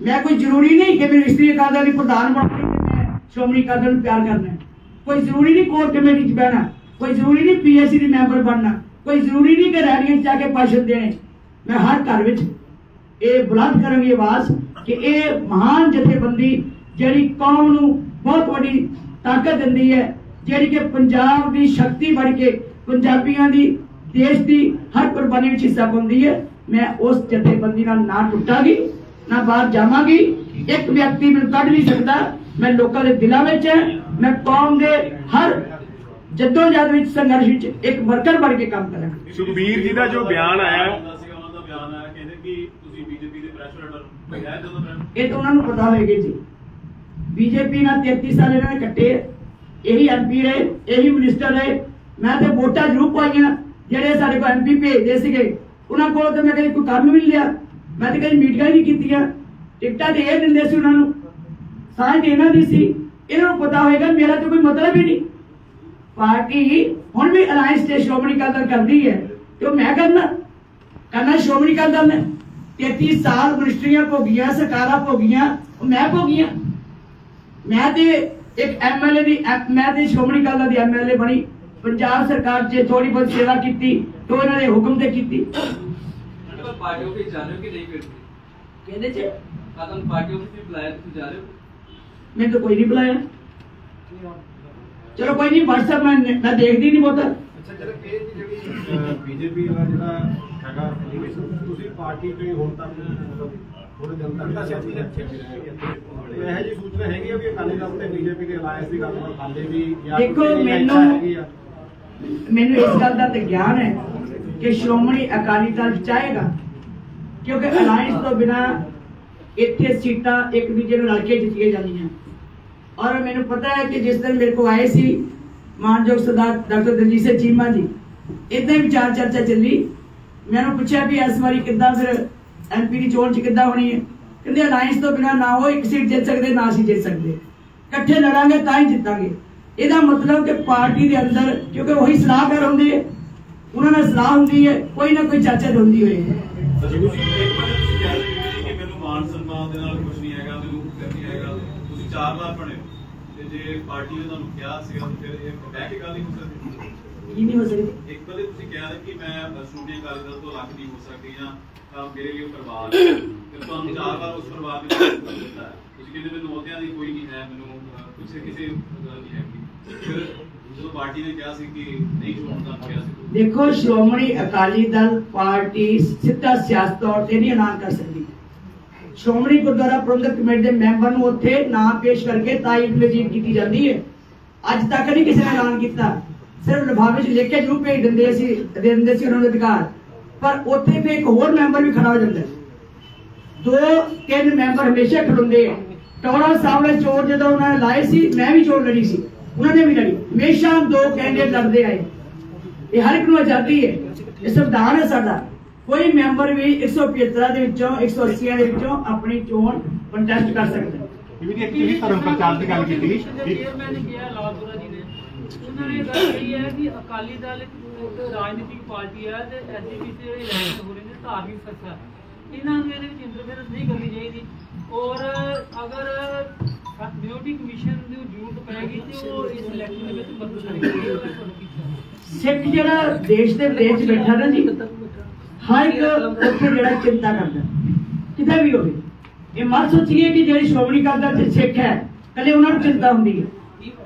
ਮੈਂ ਕੋਈ ਜ਼ਰੂਰੀ ਨਹੀਂ ਕਿ ਮੈਂ ਇਸਤਰੀ ਅਕਾਲੀ ਦੀ ਪ੍ਰਧਾਨ ਬਣਾਉਣੀ ਤੇ ਮੈਂ ਸ਼੍ਰੋਮਣੀ ਅਕਾਲੀ ਦਲ ਨੂੰ ਪਿਆਰ ਕਰਨਾ ਕੋਈ ਜ਼ਰੂਰੀ ਨਹੀਂ ਕੋਰ ਕਮੇਟੀ 'ਚ ਬਹਿਣਾ। ਕੋਈ ਜ਼ਰੂਰੀ ਨਹੀਂ ਪੀਐਸਸੀ ਦੀ ਮੈਂਬਰ ਬਣਨਾ। ਕੋਈ ਜ਼ਰੂਰੀ ਨਹੀਂ ਕਿ ਰੈਲੀਆਂ 'ਚ ਜਾ ਕੇ ਭਾਸ਼ਣ ਦੇਣੇ। ਮੈਂ ਹਰ ਘਰ ਵਿੱਚ ਇਹ ਬੁਲੰਦ ਕਰਾਂਗੀ ਆਵਾਜ਼ ਕਿ ਇਹ ਮਹਾਨ ਜਥੇਬੰਦੀ ਜਿਹੜੀ ਕੌਮ ਨੂੰ ਬਹੁਤ ਵੱਡੀ ਤਾਕਤ ਦਿੰਦੀ ਹੈ, ਜਿਹੜੀ ਕਿ ਪੰਜਾਬ ਦੀ ਸ਼ਕਤੀ ਬਣ ਕੇ ਪੰਜਾਬੀਆਂ ਦੀ, ਦੇਸ਼ ਦੀ ਹਰ ਕੁਰਬਾਨੀ ਵਿੱਚ ਹਿੱਸਾ ਪਾਉਂਦੀ ਹੈ। ਮੈਂ ਉਸ ਜਥੇਬੰਦੀ ਨਾਲ ਨਾ ਟੁੱਟਾਂਗੀ, ਨਾ ਬਾਹਰ ਜਾਵਾਂਗੀ। ਇੱਕ ਵਿਅਕਤੀ ਮੈਨੂੰ ਕੱਢ ਨਹੀਂ ਸਕਦਾ। ਮੈਂ ਲੋਕਾਂ ਦੇ ਦਿਲਾਂ ਵਿੱਚ ਹਾਂ। ਮੈਂ ਕੌਮ ਦੇ ਹਰ ਜਦੋਜਹਿਦ ਵਿੱਚ ਸੰਘਰਸ਼ ਵਿੱਚ ਇੱਕ ਵਰਕਰ ਬਣ ਕੇ ਕੰਮ ਕਰਾਂਗਾ। ਸੁਖਬੀਰ ਜੀ ਦਾ ਜੋ ਬਿਆਨ ਆਇਆ ਹੁੰਦਾ ਸੀਗਾ ਉਹਨਾਂ ਦਾ ਬਿਆਨ ਆਇਆ ਕਹਿੰਦੇ ਕਿ ਤੁਸੀਂ ਬੀਜੇਪੀ ਦੇ ਪ੍ਰੈਸ਼ਰ ਅੰਡਰ ਹੈ ਜਦੋਂ ਪ੍ਰੈਸ਼ਰ ਇਹ ਤਾਂ ਉਹਨਾਂ ਨੂੰ ਪਤਾ ਹੋਏਗਾ ਜੀ। ਬੀਜੇਪੀ ਨਾਲ 33 ਸਾਲ ਇਹਨਾਂ ਨੇ ਕੱਟੇ। ਇਹੀ ਐਮਪੀ ਰਹੇ, ਇਹੀ ਮਿਨਿਸਟਰ ਰਹੇ। ਮੈਂ ਤੇ ਵੋਟਾਂ ਜ਼ਰੂਰ ਪਾਈਆਂ। ਜਿਹੜੇ ਸਾਡੇ ਕੋਲ ਐਮਪੀ ਭੇਜਦੇ ਸੀਗੇ, ਉਹਨਾਂ ਕੋਲ ਤਾਂ ਮੈਂ ਕਦੇ ਕੋਈ ਕੰਮ ਵੀ ਨਹੀਂ ਲਿਆ। ਮੈਂ ਤਾਂ ਕਦੇ ਮੀਟਿੰਗਾਂ ਹੀ ਨਹੀਂ ਕੀਤੀਆਂ। ਟਿਕਟਾਂ ਤੇ ਇਹ ਦਿੰਦੇ ਸੀ ਉਹਨਾਂ ਨੂੰ। ਸਾਂਝ ਇਹਨਾਂ ਦੀ ਸੀ। ਇਹਨਾਂ ਨੂੰ ਪਤਾ ਹੋਏਗਾ, ਮੇਰਾ ਤਾਂ ਕੋਈ ਮਤਲਬ ਹੀ ਨਹੀਂ। ਪਾਰਟੀ ਹੁਣ ਵੀ ਅਲਾਈਅੰਸ ਤੇ ਸ਼੍ਰੋਮਣੀ ਅਕਾਲੀ ਦਲ ਕਰਦੀ ਹੈ। ਤੇ ਉਹ ਮੈਂ ਕਰਨਾ। ਕਰਨਾ ਸ਼੍ਰੋਮਣੀ ਅਕਾਲੀ ਦਲ ਨੇ। 33 ਸਾਲ ਮਿਨਿਸਟਰੀਆਂ ਭੋਗੀਆਂ ਸਰਕਾਰਾਂ ਭੋਗੀਆਂ ਮੈਂ ਭੋਗੀਆਂ। ਮੈਂ ਤੇ ਇੱਕ ਐਮਐਲਏ ਦੀ ਮੈਂ ਤੇ ਸ਼ੋਮਣੀ ਕਾਲਾ ਦੀ ਐਮਐਲਏ ਬਣੀ। ਪੰਜਾਬ ਸਰਕਾਰ 'ਚ ਥੋੜੀ ਬਹੁਤ ਸੇਵਾ ਕੀਤੀ ਤੋਂ ਇਹਨਾਂ ਨੇ ਹੁਕਮ ਤੇ ਕੀਤੀ। ਕੋਈ ਨਹੀਂ ਬੁਲਾਇਆ ਚਲੋ ਕੋਈ ਨਹੀਂ WhatsApp ਮੈਂ ਦੇਖਦੀ ਨਹੀਂ ਬਹੁਤਾ। ਅੱਛਾ ਚਲੋ ਇਹ ਜਿਹੜੀ ਬੀਜੇਪੀ ਵਾਲਾ ਜਿਹੜਾ ਹੈਗਾ ਐਲੀਗੇਸ਼ਨ ਤੁਸੀਂ ਪਾਰਟੀ ਤੋਂ ਹੀ ਹੁਣ ਤੱਕ ਮਤਲਬ ਥੋੜੇ ਦਿਨ ਤੱਕ ਦੱਸਿਆ ਸੀ ਅੱਛੇ ਵੀ ਰਹੇ ਕੋਈ ਇਹੋ ਜਿਹੀ ਸੂਚਨਾ ਹੈਗੀ ਆ ਵੀ ਅਕਾਲੀ ਦਲ ਤੇ ਬੀਜੇਪੀ ਦੇ ਅਲਾਈਅੰਸ ਦੀ ਗੱਲ ਹਾਲੇ ਵੀ ਜਾਂ ਦੇਖੋ, ਕੋਈ ਇੱਛਾ ਮੈਨੂੰ- ਹੈਗੀ ਆ? ਮੈਨੂੰ ਇਸ ਗੱਲ ਦਾ ਤੇ ਗਿਆਨ ਹੈ ਕਿ ਸ਼੍ਰੋਮਣੀ ਅਕਾਲੀ ਦਲ ਚਾਹੇਗਾ ਕਿਉਂਕਿ ਅਲਾਈਅੰਸ ਤੋਂ ਬਿਨਾ ਇੱਥੇ ਸੀਟਾਂ ਇੱਕ ਦੂਜੇ ਨੂੰ ਰਲ ਕੇ ਜਿੱਤੀਆਂ ਜਾਂਦੀਆਂ। ਔਰ ਮੈਨੂੰ ਪਤਾ ਹੈ ਕਿ ਜਿਸ ਦਿਨ ਮੇਰੇ ਕੋਲ ਆਏ ਸੀ ਮਾਨਯੋਗ ਸਰਦਾਰ ਡਾਕਟਰ ਦਲਜੀਤ ਸਿੰਘ ਚੀਮਾ ਜੀ ਇਦਾਂ ਵਿਚਾਰ ਚਰਚਾ ਚੱਲੀ। ਮੈਨੂੰ ਪੁੱਛਿਆ ਵੀ ਇਸ ਵਾਰੀ ਕਿੱਦਾਂ ਫਿਰ ਐਮਪੀ ਦੀ ਚੋਣ ਚ ਕਿੱਦਾਂ ਹੋਣੀ ਹੈ? ਕਹਿੰਦੇ ਅਲਾਈਅੰਸ ਤੋਂ ਬਿਨਾ ਨਾ ਉਹ ਇੱਕ ਸੀਟ ਜਿੱਤ ਸਕਦੇ, ਨਾ ਅਸੀਂ ਜਿੱਤ ਸਕਦੇ। ਇਕੱਠੇ ਲੜਾਂਗੇ, ਤਾਂ ਹੀ ਜਿੱਤਾਂਗੇ। ਇਹਦਾ ਮਤਲਬ ਕਿ ਪਾਰਟੀ ਦੇ ਅੰਦਰ, ਕਿਉਂਕਿ ਉਹੀ ਸਲਾਹਕਾਰ ਹੁੰਦੇ ਹੈ ਉਹਨਾਂ ਨਾਲ ਸਲਾਹ ਹੁੰਦੀ ਹੈ, ਕੋਈ ਨਾ ਕੋਈ ਚਰਚਾ ਹੁੰਦੀ ਹੋਈ ਹੈ ਮਾਨ ਸਨਮਾਨ ਦੇ ਨਾਲ ਕੁਝ ਨਹੀਂ ਹੈਗਾ, ਮੈਨੂੰ ਕਰਨੀ ਹੈਗਾ। ਤੁਸੀਂ ਚਾਰ ਵਾਰ ਬਣੇ ਤੇ ਜੇ ਪਾਰਟੀ ਨੇ ਤੁਹਾਨੂੰ ਕਿਹਾ ਸੀਗਾ ਫਿਰ ਇਹ ਬਹਿ ਕੇ ਗੱਲ ਨਹੀਂ ਹੋ ਸਕਦੀ। ਕੀ ਨਹੀਂ ਹੋ ਸਕਦੀ? ਇੱਕ ਵਾਰ ਤੁਸੀਂ ਕਿਹਾ ਕਿ ਮੈਂ ਅਕਾਲੀ ਦਲ ਤੋਂ ਅਲੱਗ ਨਹੀਂ ਹੋ ਸਕਦੀ ਜਾਂ ਤਾਂ ਮੇਰੇ ਲਈ ਉਹ ਪਰਿਵਾਰ ਹੈ ਤੇ ਤੁਹਾਨੂੰ ਚਾਰ ਵਾਰ ਉਸ ਪਰਿਵਾਰ ਦੇ ਵਿੱਚ ਦਿੱਤਾ ਹੈ। ਤੁਸੀਂ ਕਹਿੰਦੇ ਮੈਨੂੰ ਅਹੁਦਿਆਂ ਦੀ ਕੋਈ ਨਹੀਂ ਹੈ ਮੈਨੂੰ ਕਿਸੇ ਕਿਸੇ ਗੱਲ ਨਹੀਂ। ਹੈਗੀ ਫਿਰ ਜਦੋਂ ਪਾਰਟੀ ਨੇ ਕਿਹਾ ਸੀ ਕਿ ਨਹੀਂ ਚੋਣ ਦਾ ਕਿਹਾ ਸੀ। ਦੇਖੋ ਸ਼੍ਰੋਮਣੀ ਅਕਾਲੀ ਦਲ ਪਾਰਟੀ ਸਿੱਧਾ ਸਿਆਸਤ ਤੌਰ ਤੇ ਨਹੀਂ ਐਲਾਨ ਕਰ ਸਕਦੀ। ਸ਼੍ਰੋਮਣੀ ਗੁਰਦੁਆਰਾ ਪ੍ਰਬੰਧਕ ਕਮੇਟੀ ਦੇ ਮੈਂਬਰ ਨੂੰ ਉੱਥੇ ਨਾਮ ਪੇਸ਼ ਕਰਕੇ ਤਾਇਦ ਵਜੀਦ ਕੀਤੀ ਜਾਂਦੀ ਹੈ। ਅੱਜ ਤੱਕ ਨਹੀਂ ਕਿਸੇ ਨੇ ਐਲਾਨ ਕੀਤਾ। ਸਿਰਫ ਲਿਫਾਫੇ 'ਚ ਲਿਖ ਕੇ ਜ਼ਰੂਰ ਭੇਜ ਦਿੰਦੇ ਸੀ ਦਿੰਦੇ ਸੀ ਉਹਨਾਂ ਨੂੰ ਅਧਿਕਾਰ। ਪਰ ਉੱਥੇ ਵੀ ਇੱਕ ਹੋਰ ਮੈਂਬਰ ਵੀ ਖੜਾ ਹੋ ਜਾਂਦਾ ਦੋ, ਤਿੰਨ ਮੈਂਬਰ ਹਮੇਸ਼ਾ ਖੜੁੰਦੇ ਆ। ਟੌੜਾ ਸਾਹਿਬ ਨੇ ਜਦੋਂ ਉਹਨਾਂ ਨੇ ਲਾਏ ਸੀ, ਮੈਂ ਵੀ ਚੋਣ ਲੜੀ ਸੀ। ਉਹਨਾਂ ਨੇ ਵੀ ਲੜੀ। ਹਮੇਸ਼ਾ ਦੋ ਕੈਂਡੀਡੇਟ ਲੜਦੇ ਆਏ। ਇਹ ਹਰ ਇੱਕ ਨੂੰ ਆਜ਼ਾਦੀ ਹੈ। ਇਹ ਸੰਵਿਧਾਨ ਹੈ ਸਾਡਾ। ਕੋਈ ਮੈਂਬਰ ਵੀ 175 ਦੇ ਵਿੱਚੋਂ 180 ਦੇ ਵਿੱਚੋਂ ਆਪਣੀ ਚੋਣ ਕੰਟੈਸਟ ਕਰ ਸਕਦਾ। ਹੈ ਇਹ ਧਰਮ ਪ੍ਰਚਾਰ ਦੀ ਗੱਲ ਕੀਤੀ ਉਹਨਾਂ ਨੇ ਗੱਲ ਕਹੀ ਹੈ ਕਿ ਅਕਾਲੀ ਦਲ ਇੱਕ ਰਾਜਨੀਤਿਕ ਪਾਰਟੀ ਹੈ ਤੇ ਐਸਜੀਪੀ ਤੇ ਇਲੈਕਸ਼ਨ ਹੋ ਰਹੇ ਨੇ ਧਾਰਮਿਕ ਸੰਸਥਾ ਇਹਨਾਂ ਨੂੰ ਇਹਦੇ ਵਿੱਚ ਇੰਟਰਫੇਰੈਂਸ ਨਹੀਂ ਕਰਨੀ ਚਾਹੀਦੀ। ਔਰ ਅਗਰ ਮਿਊਨਿਟੀ ਕਮਿਸ਼ਨ ਦੀ ਜ਼ਰੂਰਤ ਪੈਗੀ ਤੇ ਉਹ ਇਸ ਇਲੈਕਸ਼ਨ ਦੇ ਵਿੱਚ ਮਦਦ ਕਰੇਗੀ ਸਿੱਖ ਜਿਹੜਾ ਦੇਸ਼ ਦੇ ਵਿਦੇਸ਼ ਬੈਠਾ ਨਾ ਜੀ, ਹਰ ਇੱਕ ਉੱਥੇ ਜਿਹੜਾ ਚਿੰਤਾ ਕਰਦਾ ਕਿਤੇ ਵੀ ਹੋਵੇ। ਇਹ ਮਤ ਸੋਚੀਏ ਕਿ ਜਿਹੜੀ ਸ਼੍ਰੋਮਣੀ ਅਕਾਲੀ ਦਲ 'ਚ ਸਿੱਖ ਹੈ ਕੱਲੇ ਉਹਨਾਂ ਨੂੰ ਚਿੰਤਾ ਹੁੰਦੀ ਹੈ।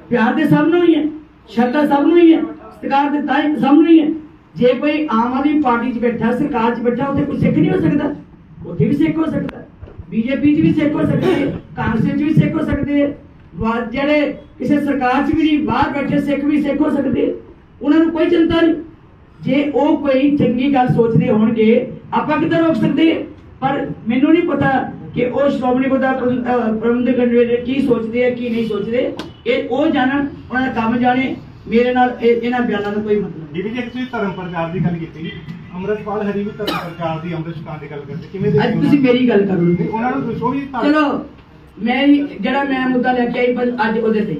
ਪਿਆਰ ਦੇ ਸਭ ਨੂੰ ਹੀ ਹੈ। ਸ਼ਰਧਾ ਸਭ ਨੂੰ ਹੀ ਹੈ, ਸਤਿਕਾਰ ਦੇ ਤਾਂ ਸਭ ਨੂੰ ਹੀ ਹੈ। ਜੇ ਕੋਈ ਆਮ ਆਦਮੀ ਪਾਰਟੀ 'ਚ ਬੈਠਾ, ਸਰਕਾਰ 'ਚ ਬੈਠਾ, ਉੱਥੇ ਕੋਈ ਸਿੱਖ ਨਹੀਂ ਹੋ ਸਕਦਾ। ਉੱਥੇ ਵੀ ਸਿੱਖ ਹੋ ਸਕਦਾ। ਬੀਜੇਪੀ 'ਚ ਵੀ ਸਿੱਖ ਹੋ ਸਕਦੇ ਕਾਂਗਰਸ 'ਚ ਵੀ ਸਿੱਖ ਹੋ ਸਕਦੇ ਜਿਹੜੇ ਕਿਸੇ ਸਰਕਾਰ 'ਚ ਵੀ ਨਹੀਂ, ਬਾਹਰ ਬੈਠੇ ਸਿੱਖ ਵੀ ਸਿੱਖ ਹੋ ਸਕਦੇ ਉਹਨਾਂ ਨੂੰ ਕੋਈ ਚਿੰਤਾ ਨਹੀਂ। ਜੇ ਉਹ ਕੋਈ ਚੰਗੀ ਗੱਲ ਸੋਚਦੇ ਹੋਣਗੇ, ਆਪਾਂ ਕਿੱਦਾਂ ਰੋਕ ਸਕਦੇ ਪਰ ਮੈਨੂੰ ਨਹੀਂ ਪਤਾ ਕਿ ਉਹ ਸ਼੍ਰੋਮਣੀ ਗੁਰਦੁਆਰਾ ਪ੍ਰਬੰਧਕ ਕਮੇਟੀ ਕੀ ਸੋਚਦੇ ਆ ਕੀ ਨਹੀਂ ਸੋਚਦੇ ਇਹ ਉਹ ਜਾਣਨ ਉਹਨਾਂ ਦਾ ਕੰਮ ਜਾਣੇ ਮੇਰੇ ਨਾਲ ਇਹ- ਇਹਨਾਂ ਬਿਆਨਾਂ ਦਾ ਕੋਈ ਮਤਲਬ ਨਹੀਂ। ਜੇ ਤੁਸੀਂ ਧਰਮ ਪ੍ਰਚਾਰ ਦੀ ਗੱਲ ਕੀਤੀ ਅੰਮ੍ਰਿਤਪਾਲ ਹਰੀ ਵੀ ਧਰਮ ਪ੍ਰਚਾਰ ਦੀ ਅੰਮ੍ਰਿਤ ਛਕਾਉਣ ਦੀ ਗੱਲ ਕਰਦੇ ਕਿਵੇਂ ਦੇ ਅੱਜ ਤੁਸੀਂ ਮੇਰੀ ਗੱਲ ਕਰੋ। ਨਹੀਂ, ਉਹਨਾਂ ਨੂੰ ਦੱਸੋ ਵੀ ਚਲੋ ਮੈਂ ਜਿਹੜਾ ਮੈਂ ਮੁੱਦਾ ਲੈ ਕੇ ਆਈ ਬਸ ਅੱਜ ਉਹਦੇ ਤੇ।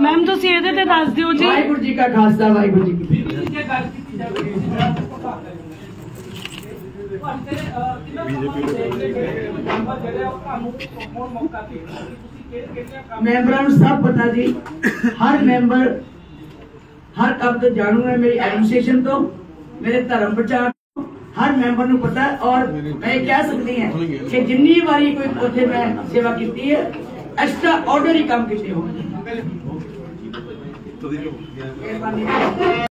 ਮੈਮ ਤੁਸੀਂ ਇਹਦੇ ਤੇ ਦੱਸ ਦਿਓ ਜੀ। ਵਾਹਿਗੁਰੂ ਜੀ ਕਾ ਖਾਲਸਾ ਵਾਹਿਗੁਰੂ ਜੀ ਕੀ ਫਤਿਹ। ਜੇ ਗੱਲ ਕੀਤੀ ਜਾਵੇ। ਮੈਂਬਰਾਂ ਨੂੰ ਸਭ ਪਤਾ ਜੀ। ਹਰ ਮੈਂਬਰ ਹਰ ਕੰਮ ਤੋਂ ਜਾਣੂ ਹੈ ਮੇਰੀ ਐਡਮਿਨਿਸਟ੍ਰੇਸ਼ਨ ਤੋਂ ਮੇਰੇ ਧਰਮ ਪ੍ਰਚਾਰ ਤੋਂ। ਹਰ ਮੈਂਬਰ ਨੂੰ ਪਤਾ ਹੈ ਔਰ ਮੈਂ ਇਹ ਕਹਿ ਸਕਦੀ ਹਾਂ ਕਿ ਜਿੰਨੀ ਵਾਰੀ ਕੋਈ ਉੱਥੇ ਮੈਂ ਸੇਵਾ ਕੀਤੀ ਹੈ ਐਕਸਟਰਾ ਆਰਡਰ ਹੀ।